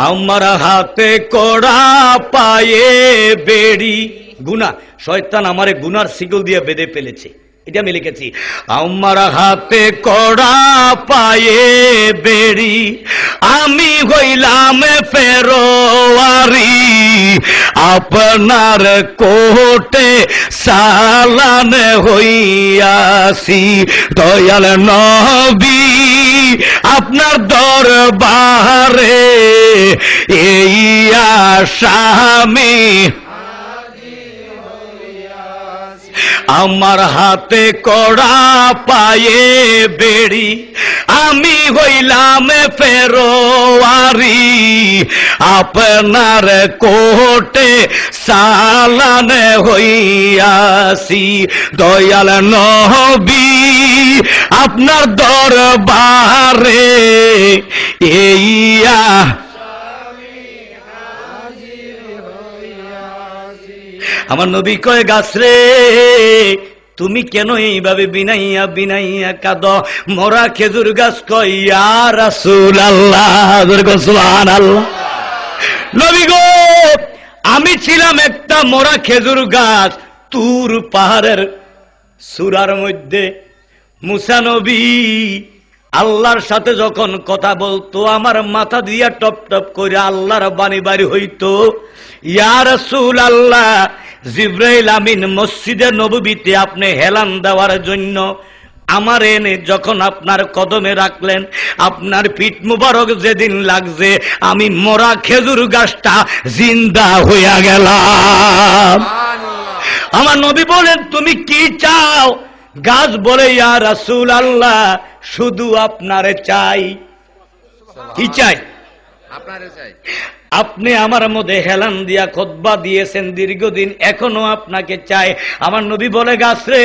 আমার হাতে কড়া পায়ে বেড়ি। গুনা শয়তান আমারে গুনার সিগল দিয়ে বেঁধে ফেলেছে। এটা আমি লিখেছি। আমার হাতে কড়া পায়ে বেড়ি, আমি হইলাম ফেরোয়ারি। আপনার কোটে সালান হইয়াছি, দয়াল নবী, আপনার দরবারে। এই আসামি আমার হাতে কড়া পায়ে বেড়ি, আমি হইলাম ফেরোয়ারি। আপনার কোটে সালান হইয়াছি, দয়াল নহবি আপনার দরবারে। এইয়া আমার নবী কয়, গাছ রে, তুমি কেন এইভাবে বিনাইয়া বিনাইয়া কাদ? মরা খেজুর গাছ কয়, ইয়া রাসূল আল্লাহ আল্লাহ নবী গো, আমি ছিলাম একটা মরা খেজুর গাছ, তুর পাহাড়ের সুরার মধ্যে। মুসা নবী আল্লাহর সাথে যখন কথা বলতো, আমার মাথা দিয়া টপ টপ করে আল্লাহর বাণী বাড়ি হইতো ইয়ার রাসূল আল্লাহ জিব্রাইল আমিন মসজিদে নববীতে আপনি হেলান দেওয়ার জন্য আমার এনে যখন আপনার কদমে রাখলেন আপনার পিঠ মুবারক যেদিন লাগছে আমি মরা খেজুর গাছটা জিন্দা হইয়া গেলাম। আমার নবী বলেন তুমি কি চাও? গাছ বলে ইয়া রাসূল আল্লাহ শুধু আপনারে চাই। কি চাই? আপনারে চাই। আপনি আমার মধ্যে হেলান দিয়া খোদবা দিয়েছেন দীর্ঘদিন, এখনও আপনাকে চাই। আমার নবী বলে গাছ রে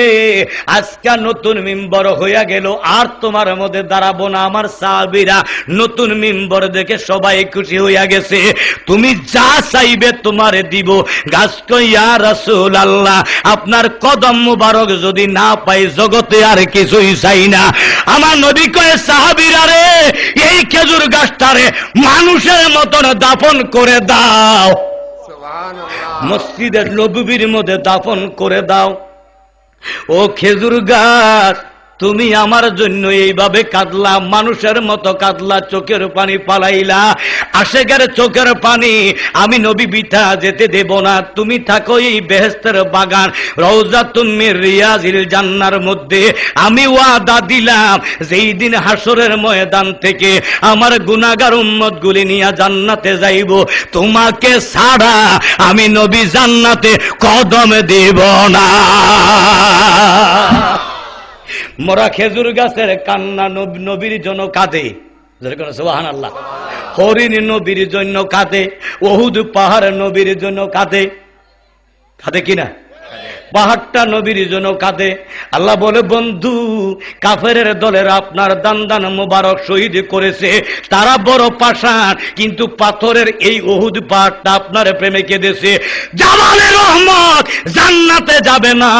আজকা নতুন মিম্বর হইয়া গেল, আর তোমার মধ্যে দাঁড়াবো না আমার সাবিরা নতুন মিম্বর দেখে সবাই খুশি হইয়া গেছে। তুমি যা চাইবে তোমারে দিব। গাছ কইয়া রাসূল আল্লাহ আপনার কদম মুবারক যদি না পাই, জগতে আর কিছুই চাই না। আমার নবী কয়ে, সাহাবিরা রে, এই খেজুর গাছটারে মানুষের মতন দাফন করে দাও। মসজিদের নবীর মধ্যে দাফন করে দাও। ও খেজুর গাছ তুমি আমার জন্য এইভাবে কাঁদলা, মানুষের মতো কাঁদলা, চোখের পানি পালাইলা আশেকের চোখের পানি আমি নবী বিথা যেতে দেব না। তুমি থাকো এই বেহেস্তের বাগান রওজা তুমি রিয়াজিল জান্নার মধ্যে। আমি ওয়াদা দিলাম, যেই দিন হাসরের ময়দান থেকে আমার গুনাগার উম্মত গুলি নিয়ে জান্নাতে যাইব। তোমাকে ছাড়া আমি নবী জান্নাতে কদম দেব না। মরা খেজুর গাছের কান্না নব- নবীর জন্য কাঁদে। সোহান আল্লাহ হরিণ নবীর জন্য কাঁদে, ওহুদ পাহাড় নবীর জন্য কাঁদে। কাঁদে কিনা? পাহাড়টা নবীর জন্য কাঁদে। আল্লাহ বলে, বন্ধু কাফের দলের আপনার দান মোবারক শহীদ করেছে। তারা বড় পাষাণ, কিন্তু পাথরের এই অহুদ পাহাড়টা আপনার প্রেমে কেঁদেছে। জামালে রহমত, জান্নাতে যাবে না।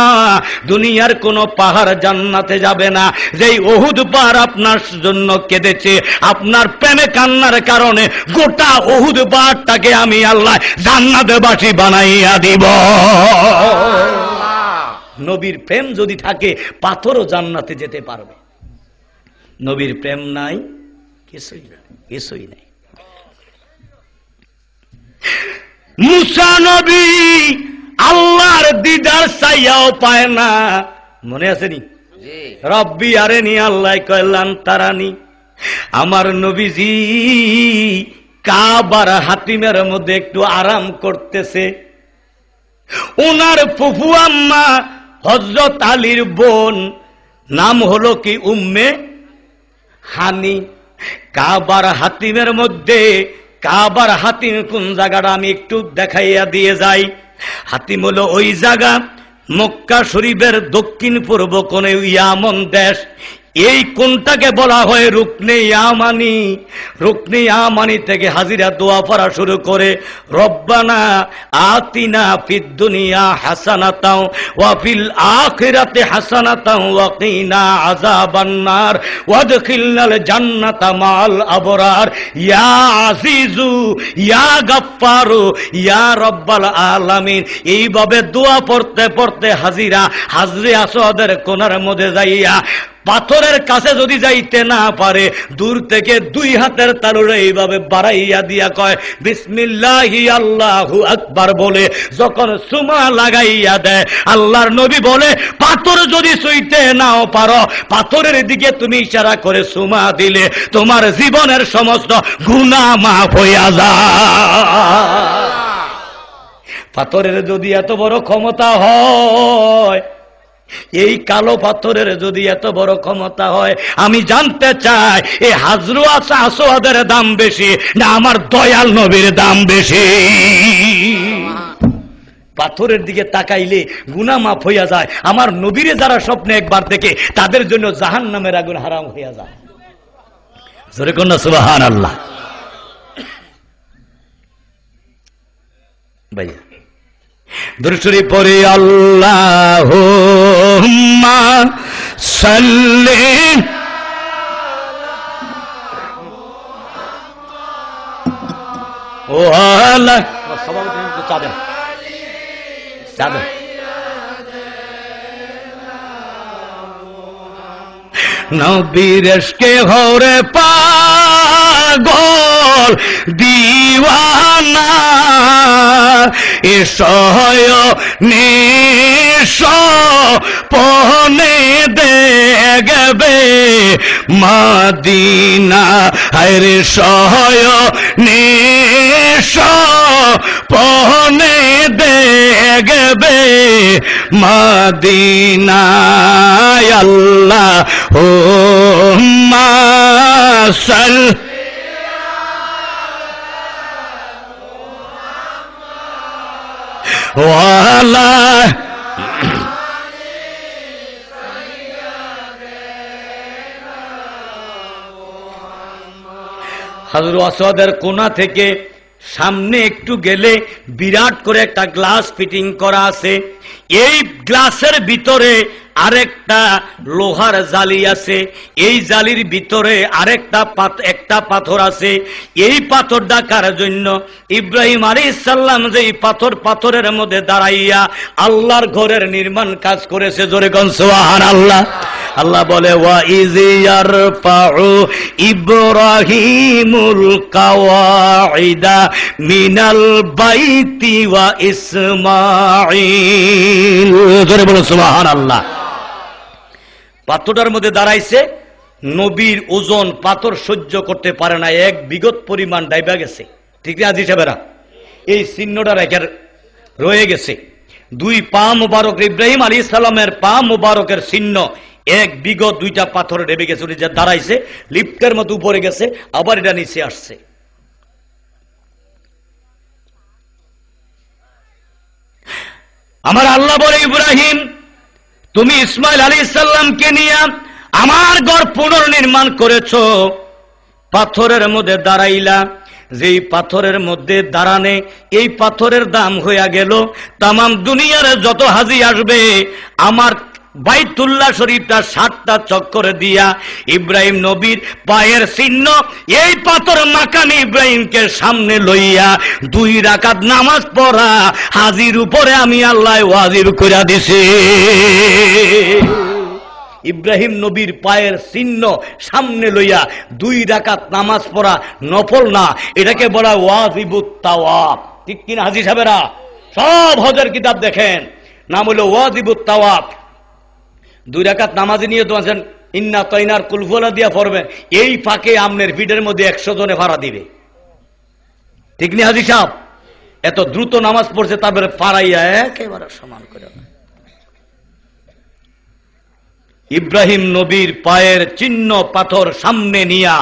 দুনিয়ার কোন পাহাড় জান্নাতে যাবে না। যেই অহুদ পাহাড় আপনার জন্য কেঁদেছে, আপনার প্রেমে কান্নার কারণে গোটা অহুদ পাহাড়টাকে আমি আল্লাহ জান্নাতে বাসি বানাইয়া দিব। নবীর প্রেম যদি থাকে পাথরও জান্নাতে যেতে পারবে। নবীর প্রেম নাই কিছুই নাই কিছুই নাই। মুসা নবী আল্লাহর দিদার চাইয়াও পায় না। মনে আছে নি? রব্বি আরে নি আল্লাহ তারানি। আমার নবীজি কাবার হাতিমের মধ্যে একটু আরাম করতেছে। ওনার ফুফু আম্মা হজরত আলীর বোন, নাম হলো কি উম্মে হানি। কাবার হাতিমের মধ্যে, কাবার হাতিম কোন জায়গাটা আমি একটু দেখাইয়া দিয়ে যাই। হাতিম হলো ওই জায়গা, মক্কা শরীফের দক্ষিণ পূর্ব কোণে ইয়ামন দেশ। এই কোনটাকে বলা হয় রুকনে ইয়ামানি? রুকনে ইয়ামানি থেকে হাজিরা দোয়া পড়া শুরু করে, রব্বানা আতিনা ফিদ দুনিয়া হাসানাতাও ওয়া ফিল আখিরাতে হাসানাতাও ওয়া কিনা আযাবান্নার। ওয়াদখিলনাল জান্নাতা মাল আবরার। ইয়া আজিজু, ইয়া গাফফারু, ইয়া রব্বাল আলামিন। এইভাবে দোয়া পড়তে পড়তে হাজিরা হাজরে আসওয়াদের কোনার মধ্যে যাইয়া পাথরের কাছে যদি যাইতে না পারে, দূর থেকে দুই হাতের তালুরে এইভাবে বাড়াইয়া দিয়া কয়, বিসমিল্লাহি আল্লাহু আকবার বলে। যখন সুমা লাগাইয়া দেয়, আল্লাহর নবী বলে, পাথর যদি সইতে নাও পারো, পাথরের দিকে তুমি ইশারা করে সুমা দিলে, তোমার জীবনের সমস্ত গুনাহ মাফ হইয়া যায়। পাথরের যদি এত বড় ক্ষমতা হয় এই কালো পাথরের যদি এত বড় ক্ষমতা হয়, আমি জানতে চাই, এই হাজরু আসা আসোয়াদের দাম বেশি না আমার দয়াল নবীর দাম বেশি? পাথরের দিকে তাকাইলে গুনা মাফ হইয়া যায়। আমার নবীরে যারা স্বপ্নে একবার দেখে, তাদের জন্য জাহান নামের আগুন হারাম হইয়া যায়। সুবাহান আল্লাহ ভাইয়া। দুরুশরী পরে আল্লাহ সাল্লে ও আল্লাহ। সভাপতি একটু চা দেন চা দেন নবীরকে হরে পাগল দিওয়ানা এসয় নিশ, পনে দেখবে মাদিনা। হরে সয় নিশ, পনে দেখবে মাদিনায় আল্লাহ ও মাসাল ওয়ালা হাজর আসাদের কোনা থেকে সামনে একটু গেলে বিরাট করে একটা গ্লাস ফিটিং করা আছে। এই গ্লাসের ভিতরে আরেকটা লোহার জালি আছে। এই জালির ভিতরে আরেকটা একটা পাথর আছে। এই পাথর ডাকার জন্য ইব্রাহিম আলী ইসাল্লাম যে এই পাথর পাথরের মধ্যে দাঁড়াইয়া আল্লাহর ঘরের নির্মাণ কাজ করেছে। জোরে আল্লাহ আল্লাহ বলে, ওয়া ইব্রাহিমুল কাওয়াইদা মিনাল বাইতি ওয়া ইসমাঈল। জোরে বলো সুবহানাল্লাহ। পাথরটার মধ্যে দাঁড়াইছে, নবীর ওজন পাথর সহ্য করতে পারে না, এক বিগত পরিমাণ ডাইবা গেছে। ঠিক আছে আজি সাহেবেরা? এই চিহ্নটা রেখে রয়ে গেছে। দুই পা মুবারক, ইব্রাহিম আলী ইসলামের পা মুবারকের চিহ্ন এক বিগত দুইটা পাথর ডেবে গেছে, উনি যা দাঁড়াইছে, লিফটের মতো উপরে গেছে, আবার এটা নিচে আসছে। আমার আল্লাহ বলে, ইব্রাহিম, তুমি ইসমাইল আলী ইসাল্লামকে নিয়ে আমার ঘর পুনর্নির্মাণ করেছ। পাথরের মধ্যে দাঁড়াইলা, যেই পাথরের মধ্যে দাঁড়ানে, এই পাথরের দাম হইয়া গেল, তামাম দুনিয়ার যত হাজি আসবে, আমার বাইতুল্লাহ শরীফটা সাতটা চক্কর দিয়া ইব্রাহিম নবীর পায়ের চিহ্ন, এই পাথর মাকানি ইব্রাহিমকে সামনে লইয়া দুই রাকাত নামাজ পড়া হাজির উপরে আমি আল্লাহ ওয়াজির কইরা দিছি। ইব্রাহিম নবীর পায়ের চিহ্ন সামনে লইয়া দুই রাকাত নামাজ পড়া নফল না, এটাকে বলা ওয়াজিবুত তাওয়াব। ঠিক কিনা হাজি সাহেবেরা? সব হজের কিতাব দেখেন, নাম হলো ওয়াজিবুত তাওয়াব। দুই রাকাত নামাজি নিয়ে তো আছেন ইন্না তৈনার কুলফলা দিয়া পড়বেন এই ফাঁকে আমনের ভিড়ের মধ্যে একশো জনে ভাড়া দিবে। ঠিক নি হাজি সাহেব? এত দ্রুত নামাজ পড়ছে, তারপরে পাড়াইয়া একেবারে সমান করে ইব্রাহিম নবীর পায়ের চিহ্ন পাথর সামনে নিয়া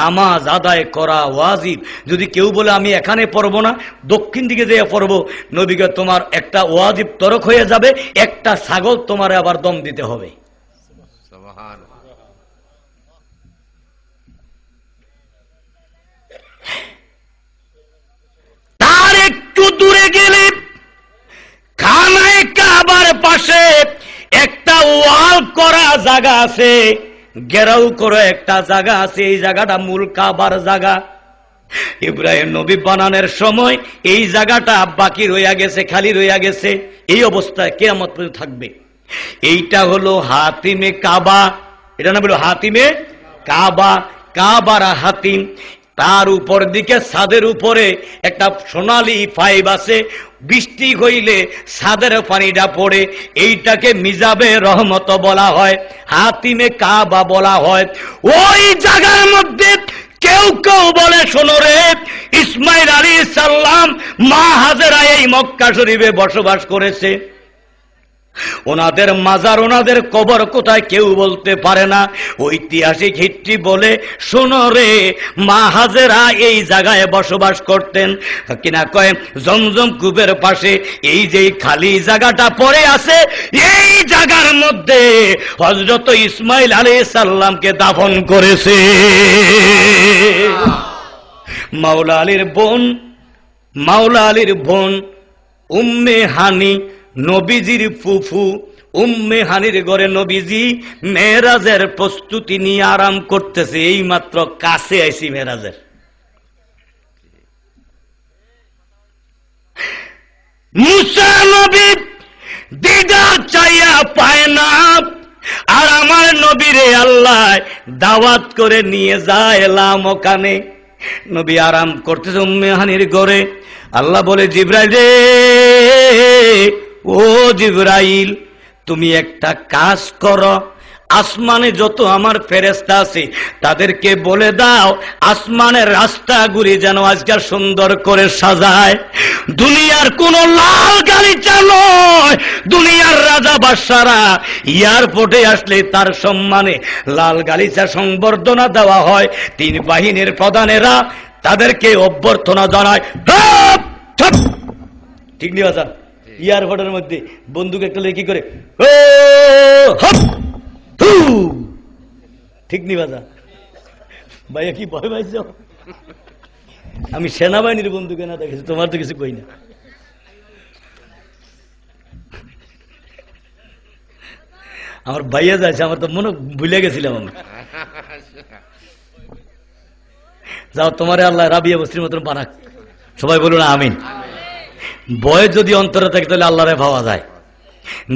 নামাজ আদায় করা ওয়াজিব। যদি কেউ বলে, আমি এখানে পড়ব না, দক্ষিণ দিকে যেয়ে পড়ব, নবীকে তোমার একটা ওয়াজিব তরক হয়ে যাবে, একটা ছাগল তোমার আবার দম দিতে হবে। তার একটু দূরে গেলে, খানায় কাবার পাশে একটা ওয়াল করা জায়গা আছে গেরাও করে একটা জায়গা আছে, এই জায়গাটা মূল কাবার জায়গা। ইব্রাহিম নবী বানানোর সময় এই জায়গাটা বাকি রইয়া গেছে, খালি রইয়া গেছে। এই অবস্থায় কেয়ামত পর্যন্ত থাকবে। এইটা হলো হাতিমে কাবা। এটা না বলো হাতিমে কাবা। কাবার হাতিম। তার উপর দিকে ছাদের উপরে একটা সোনালি ফাইভ আছে, বৃষ্টি হইলে ছাদের পানিটা পড়ে, এইটাকে মিজাবে রহমত বলা হয়, হাতিমে কাবা বলা হয়। ওই জায়গার মধ্যে কেউ কেউ বলে, শোনো রে, ইসমাইল আলী সাল্লাম মা হাজেরা এই মক্কা শরীফে বসবাস করেছে। ওনাদের মাজার, ওনাদের কবর কোথায় কেউ বলতে পারে না। ঐতিহাসিক হিট্রি বলে, শোনো রে, মা হাজেরা এই জায়গায় বসবাস করতেন। কিনা কয়, জমজম কূপের পাশে এই যে খালি জায়গাটা পড়ে আছে, এই জায়গার মধ্যে হজরত ইসমাইল আলী সাল্লামকে দাফন করেছে। মাওলা আলীর বোন, মাওলা আলীর বোন, উম্মে হানি নবীজির ফুফু, উম্মে হানির ঘরে নবীজি মেয়েরাজের প্রস্তুতি নিয়ে আরাম করতেছে এই মাত্র কাছে আইসি মেয়েরাজের। মুসা নবী দিদার চাইয়া পায় না, আর আমার নবীরে আল্লাহ দাওয়াত করে নিয়ে যায় এলাম ওখানে। নবী আরাম করতেছে উম্মে হানির ঘরে। আল্লাহ বলে, জিব্রাইল রে ও জিব্রাইল, তুমি একটা কাজ করো। আসমানে যত আমার ফেরেস্তা আছে, তাদেরকে বলে দাও, আসমানের রাস্তাগুলি যেন আজকাল সুন্দর করে সাজায়। দুনিয়ার কোন লাল গালিচা নয়, দুনিয়ার রাজা বাদশারা এয়ারপোর্টে আসলে তার সম্মানে লাল গালিচা সংবর্ধনা দেওয়া হয়। তিন বাহিনীর প্রধানেরা তাদেরকে অভ্যর্থনা জানায় ঠিক বাসা এয়ারপোর্টের মধ্যে বন্দুক একটা লেখি করে! ঠিক নি বাজা? ভাইয়া, কি ভয় পাইছ? আমি সেনাবাহিনীর বন্ধুকে না দেখেছি, তোমার তো কিছু কই না। আমার ভাইয়া যাচ্ছে, আমার তো মনে ভুলে গেছিলাম আমি। যাও, তোমারে আল্লাহ রাবিয়া বস্তির মতন বানাক। সবাই বলুন, আমিন। বয় যদি অন্তরে থাকে তাহলে আল্লাহরে ভাবা যায়।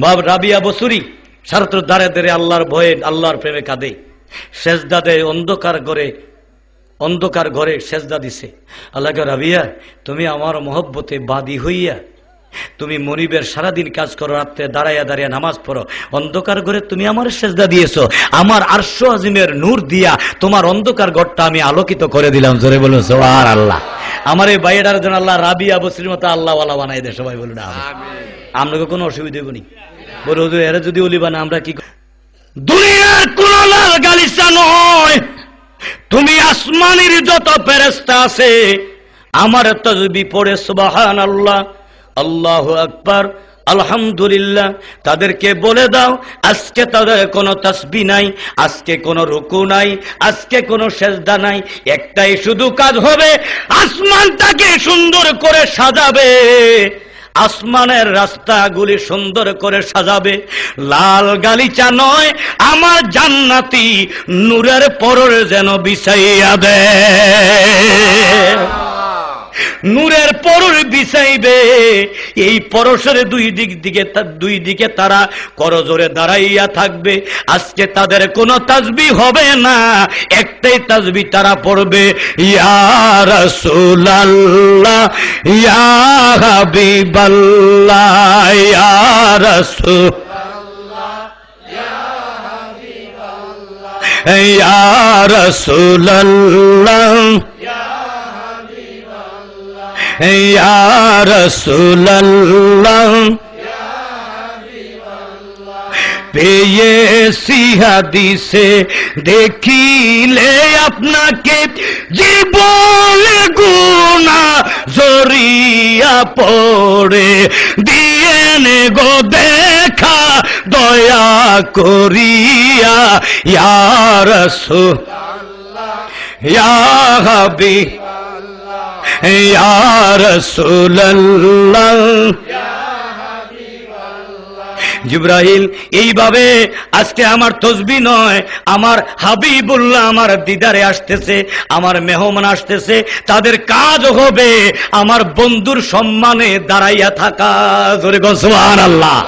বাব রাবিয়া বসুরি সারত দাঁড়ে দাঁড়ে আল্লাহর ভয়ে আল্লাহর প্রেমে কাঁদে। সেজদা দেয়, অন্ধকার করে, অন্ধকার ঘরে সেজদা দিছে। আল্লাহকে রাবিয়া, তুমি আমার মহব্বতে বাদী হইয়া, তুমি মনিবের সারাদিন কাজ করো, রাত্রে দাঁড়াইয়া দাঁড়িয়ে নামাজ পড়ো। অন্ধকার ঘরে তুমি আমার সেজদা দিয়েছ। আমার আরশো আজিমের নূর দিয়া তোমার অন্ধকার ঘরটা আমি আলোকিত করে দিলাম। জোরে বলুন সোহার আল্লাহ আমার এই বাইরেটার জন্য আল্লাহ রাবি বসরির মতো আল্লাহ বানাই দেয় সবাই বলুন আপনাকে কোনো অসুবিধা হইব নি। বলে হুজুর এরা যদি অলি বানা আমরা কি দুনিয়ার কোন লাল গালিসা নয়। তুমি আসমানের যত ফেরেস্তা আছে আমার তো পড়ে সুবাহান আল্লাহ আল্লাহ আকবার। আলহামদুলিল্লাহ, তাদেরকে বলে দাও, আজকে তাদের কোনো তসবি নাই, আজকে কোনো রুকু নাই, আজকে কোনো সেজদা নাই, একটাই শুধু কাজ হবে, আসমানটাকে সুন্দর করে সাজাবে, আসমানের রাস্তাগুলি সুন্দর করে সাজাবে, লাল গালিচা নয়, আমার জান্নাতি নূরের পরর যেন বিছাইয়া দে নূরের পরর বিছাইবে। এই পরশের দুই দিক দিকে দুই দিকে তারা করজোরে দাঁড়াইয়া থাকবে। আজকে তাদের কোনো তাজবি হবে না। একটাই তাজবি তারা পড়বে, ইয়া রাসূলুল্লাহ, ইয়া হাবিবাল্লাহ ইয়া রাসূল ইয়া রাসূলুল্লাহ ইয়া রাসূলুল্লাহ পেয়েছি হাদিসে দেখিলে আপনাকে জীবন গুণা জরিয়া পড়ে দিয়েন গো দেখা দয়া করিয়া ইয়ার ইয়া হাবি ইয়া রাসূলুল্লাহ জিব্রাহিল, এইভাবে আজকে আমার তসবি নয়, আমার হাবিবুল্লাহ আমার দিদারে আসতেছে, আমার মেহমান আসতেছে, তাদের কাজ হবে আমার বন্ধুর সম্মানে দাঁড়াইয়া থাকা। জোরে গসমান আল্লাহ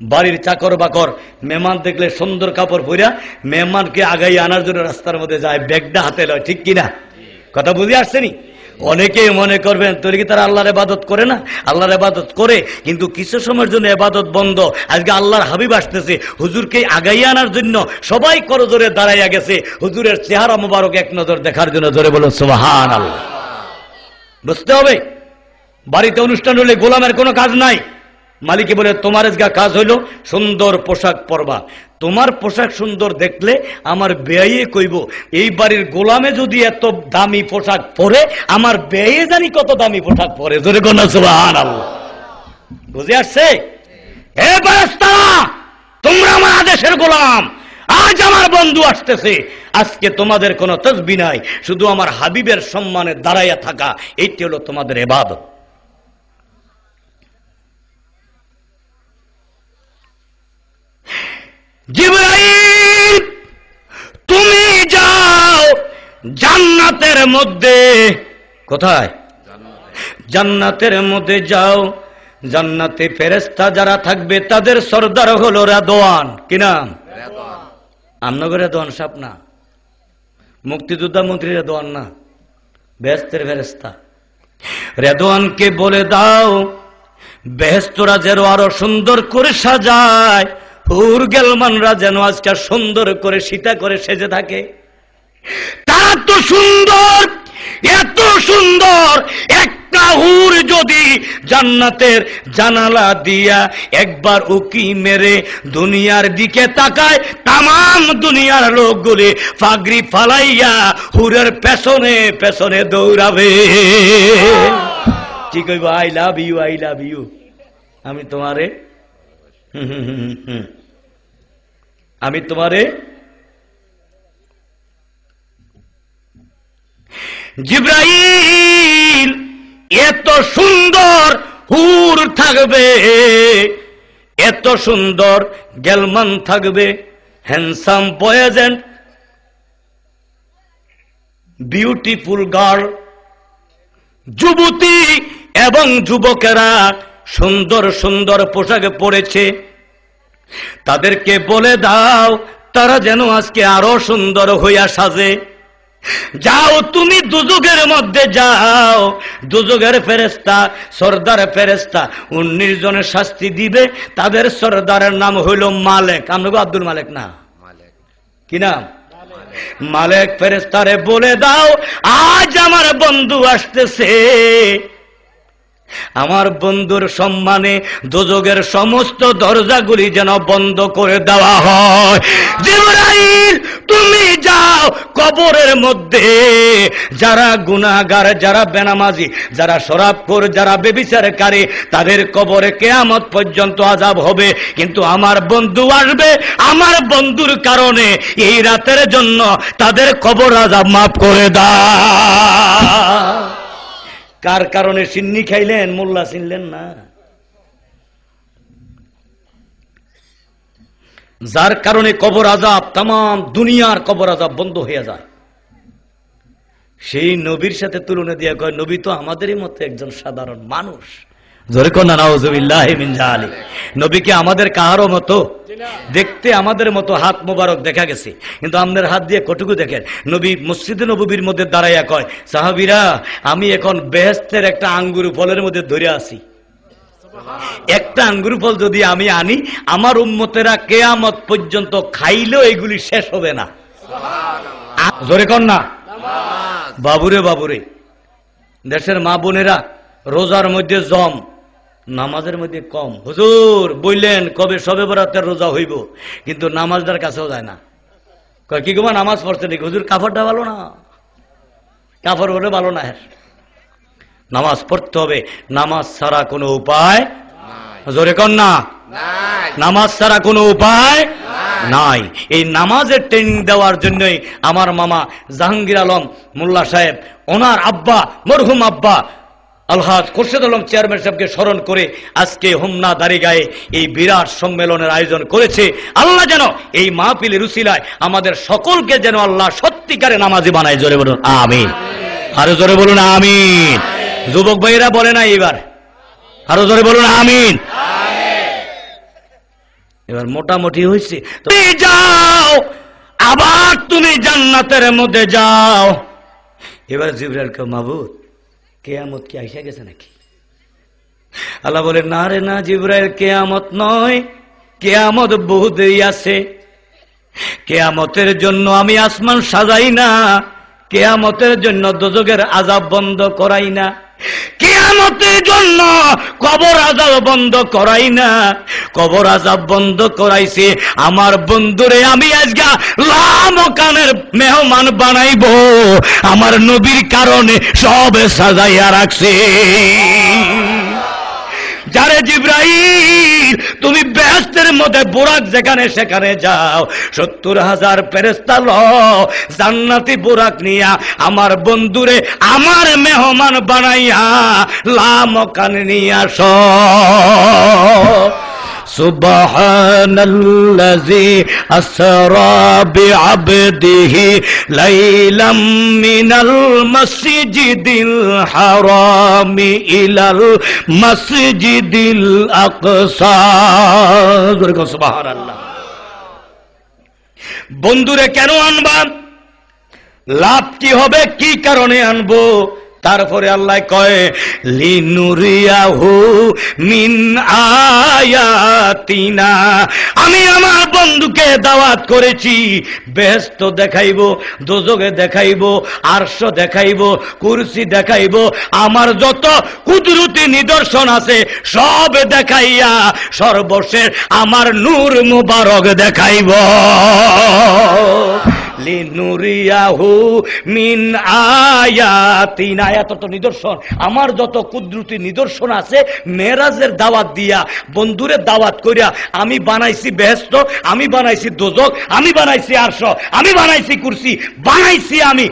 বাড়ির চাকর বাকর, মেহমান দেখলে সুন্দর কাপড় পরিয়া মেহমানকে আগাই আনার জন্য রাস্তার মধ্যে যায়, ব্যাগটা হাতে লয়, ঠিক কিনা? কথা বুঝে আসছেনি অনেকে মনে করবেন, তোর কি তারা আল্লাহর এবাদত করে না? আল্লাহর এবাদত করে, কিন্তু কিছু সময়ের জন্য এবাদত বন্ধ। আজকে আল্লাহর হাবিব আসতেছে, হুজুরকে আগাই আনার জন্য সবাই করজোরে দাঁড়াইয়া গেছে। হুজুরের চেহারা মোবারক এক নজর দেখার জন্য জোরে বলুন সোহান আল্লাহ বুঝতে হবে? বাড়িতে অনুষ্ঠান হলে গোলামের কোনো কাজ নাই। মালিকে বলে, তোমার আজগা কাজ হইল সুন্দর পোশাক পরবা। তোমার পোশাক সুন্দর দেখলে আমার বেয়ে কইব, এই বাড়ির গোলামে যদি এত দামি পোশাক পরে, আমার বেয়ে জানি কত দামি পোশাক পরে। জোরে বুঝে আসছে? হে তোমরা আমার আদেশের গোলাম। আজ আমার বন্ধু আসতেছে। আজকে তোমাদের কোনো তসবি নাই। শুধু আমার হাবিবের সম্মানে দাঁড়াইয়া থাকা। এইটি হলো তোমাদের এবাদত। জিব্রাইল তুমি যাও জান্নাতের মধ্যে। কোথায়? জান্নাতের মধ্যে যাও। জান্নাতে ফেরেস্তা যারা থাকবে তাদের সর্দার হলো রাদোয়ান কি নাম? রেদওয়ান। আমনগর রেদোয়ান সাপ না। মুক্তিযোদ্ধা মন্ত্রী রেদোয়ান না। বেহেস্তের ফেরেস্তা রেদোয়ানকে বলে দাও বেহেস্তরা যেন আরও সুন্দর করে সাজায়। হুর গেলমানরা যেন আজকে সুন্দর করে সীতা করে সেজে থাকে। তারা তো সুন্দর, এত সুন্দর, একটা হুর যদি জান্নাতের জানালা দিয়া একবার উকি মেরে দুনিয়ার দিকে তাকায়, তামাম দুনিয়ার লোকগুলি পাগড়ি ফালাইয়া হুরের পেছনে পেছনে দৌড়াবে। কি কইব I love you I love you আমি তোমারে হুম হুম হুম হুম। আমি তোমারে জিব্রাইল এত সুন্দর হুর থাকবে, এত সুন্দর গেলমান থাকবে হ্যান্ডসাম বয়েজেন্ট বিউটিফুল গার্ল যুবতী এবং যুবকেরা সুন্দর সুন্দর পোশাক পরেছে। তাদেরকে বলে দাও তারা যেন আজকে আরও সুন্দর হইয়া সাজে। যাও তুমি দুজুগের মধ্যে যাও। দুজুগের ফেরেস্তা সর্দার ফেরেস্তা উনিশ জনের শাস্তি দিবে। তাদের সর্দারের নাম হইল মালেক। আমরা আব্দুল মালেক না? মালিক। কি নাম? মালেক। ফেরেস্তারে বলে দাও আজ আমার বন্ধু আসতেছে। আমার বন্ধুর সম্মানে দুযোগের সমস্ত দরজাগুলি যেন বন্ধ করে দেওয়া হয়। তুমি যাও কবরের মধ্যে। যারা গুনাহগার, যারা বেনামাজি, যারা শরাবখোর, যারা বেবিচারকারী, তাদের কবরে কেয়ামত পর্যন্ত আজাব হবে। কিন্তু আমার বন্ধু আসবে আমার বন্ধুর কারণে। এই রাতের জন্য তাদের কবর আজাব মাফ করে দাও। কার কারণে সিন্নি খাইলেন, মোল্লা চিনলেন না। যার কারণে কবর আজাব তাম দুনিয়ার কবর আজাব বন্ধ হয়ে যায়। সেই নবীর সাথে তুলনা দিয়ে কয়, নবী তো আমাদেরই মতো একজন সাধারণ মানুষ। জোরে কন্যা নাউজুবিল্লাহ মিন জালি নবীকে আমাদের কাহারও মতো, দেখতে আমাদের মতো হাত মোবারক দেখা গেছে। কিন্তু আমাদের হাত দিয়ে কটুকু দেখেন। নবী মসজিদে নবীর মধ্যে দাঁড়াইয়া কয়, সাহাবিরা, আমি এখন বেহেস্তের একটা আঙ্গুর ফলের মধ্যে ধরে আছি। একটা আঙ্গুর ফল যদি আমি আনি, আমার উম্মতেরা কেয়ামত পর্যন্ত খাইলেও এগুলি শেষ হবে না। জোরে না বাবুরে বাবুরে। দেশের মা বোনেরা রোজার মধ্যে জম নামাজের মধ্যে কম। হুজুর বললেন কবে সবে বরাতের রোজা হইব? কিন্তু নামাজদার কাছেও যায় না। কি গোমা নামাজ পড়ছে নাকি? হুজুর কাপড়টা ভালো না? কাপড় বলে ভালো না হ্যাঁ নামাজ পড়তে হবে। নামাজ ছাড়া কোনো উপায় জোরে কর না। নামাজ ছাড়া কোনো উপায় নাই। এই নামাজের ট্রেনিং দেওয়ার জন্যই আমার মামা জাহাঙ্গীর আলম মোল্লা সাহেব ওনার আব্বা মরহুম আব্বা আলহাজ খোরশেদ আলম চেয়ারম্যান সাহেবকে স্মরণ করে আজকে হোমনা দাঁড়িগায়ে এই বিরাট সম্মেলনের আয়োজন করেছে। আল্লাহ যেন এই মাহফিলের উসিলায় আমাদের সকলকে যেন আল্লাহ সত্যিকারে নামাজি বানায়। জোরে বলুন, আমিন। আরও জোরে বলুন, আমিন। যুবক ভাইরা বলে না এবার আরও জোরে বলুন, আমিন। এবার মোটামুটি হয়েছে। যাও, আবার তুমি জান্নাতের মধ্যে যাও। এবার জিবরাল কে মাবুদ কেয়ামত কি আইসা গেছে নাকি? আল্লাহ বলে না রে, না জিব্রাইল, কেয়ামত নয়। কেয়ামত বহু দেরি আছে। কেয়ামতের জন্য আমি আসমান সাজাই না। কেয়ামতের জন্য দোজকের আজাব বন্ধ করাই না। কেয়ামতের জন্য কবর আজাব বন্ধ করাই না। কবর আজাব বন্ধ করাইছে। আমার বন্ধুরে, আমি আজগা লামকানের মেহমান বানাইব। আমার নবীর কারণে সব সাজাইয়া রাখছে। যারে জিব্রাইল, তুমি ব্যস্তের মধ্যে বোরাক যেখানে সেখানে যাও। সত্তর হাজার ফেরেস্তা ল জান্নাতি বোরাক নিয়া আমার বন্ধুরে, আমার মেহমান বানাইয়া লাম কান নিয়া আস سبحان الذي أسرى بعبده ليلا من المسجد الحرام إلى المسجد الأقصى سبحان الله বন্ধুরে কেন আনবা লাভ কি হবে কি কারণে আনবো তারপরে আল্লাহ কয়, লিনুরিয়াহু মিন আয়াতিনা। আমি আমার বন্ধুকে দাওয়াত করেছি বেহেস্ত দেখাইব, দোজগে দেখাইব, আরশ দেখাইব, কুরসি দেখাইব, আমার যত কুদরতি নিদর্শন আছে সব দেখাইয়া সর্বশেষ আমার নূর মুবারক দেখাইব। নিদর্শন। আমার যত কুদরতি নিদর্শন আছে, মেরাজের দাওয়াত দিয়া, বন্ধুরে দাওয়াত করিয়া আমি বানাইছি ব্যস্ত আমি বানাইছি দোজক, আমি বানাইছি আরশ, আমি বানাইছি কুর্সি, বানাইছি আমি।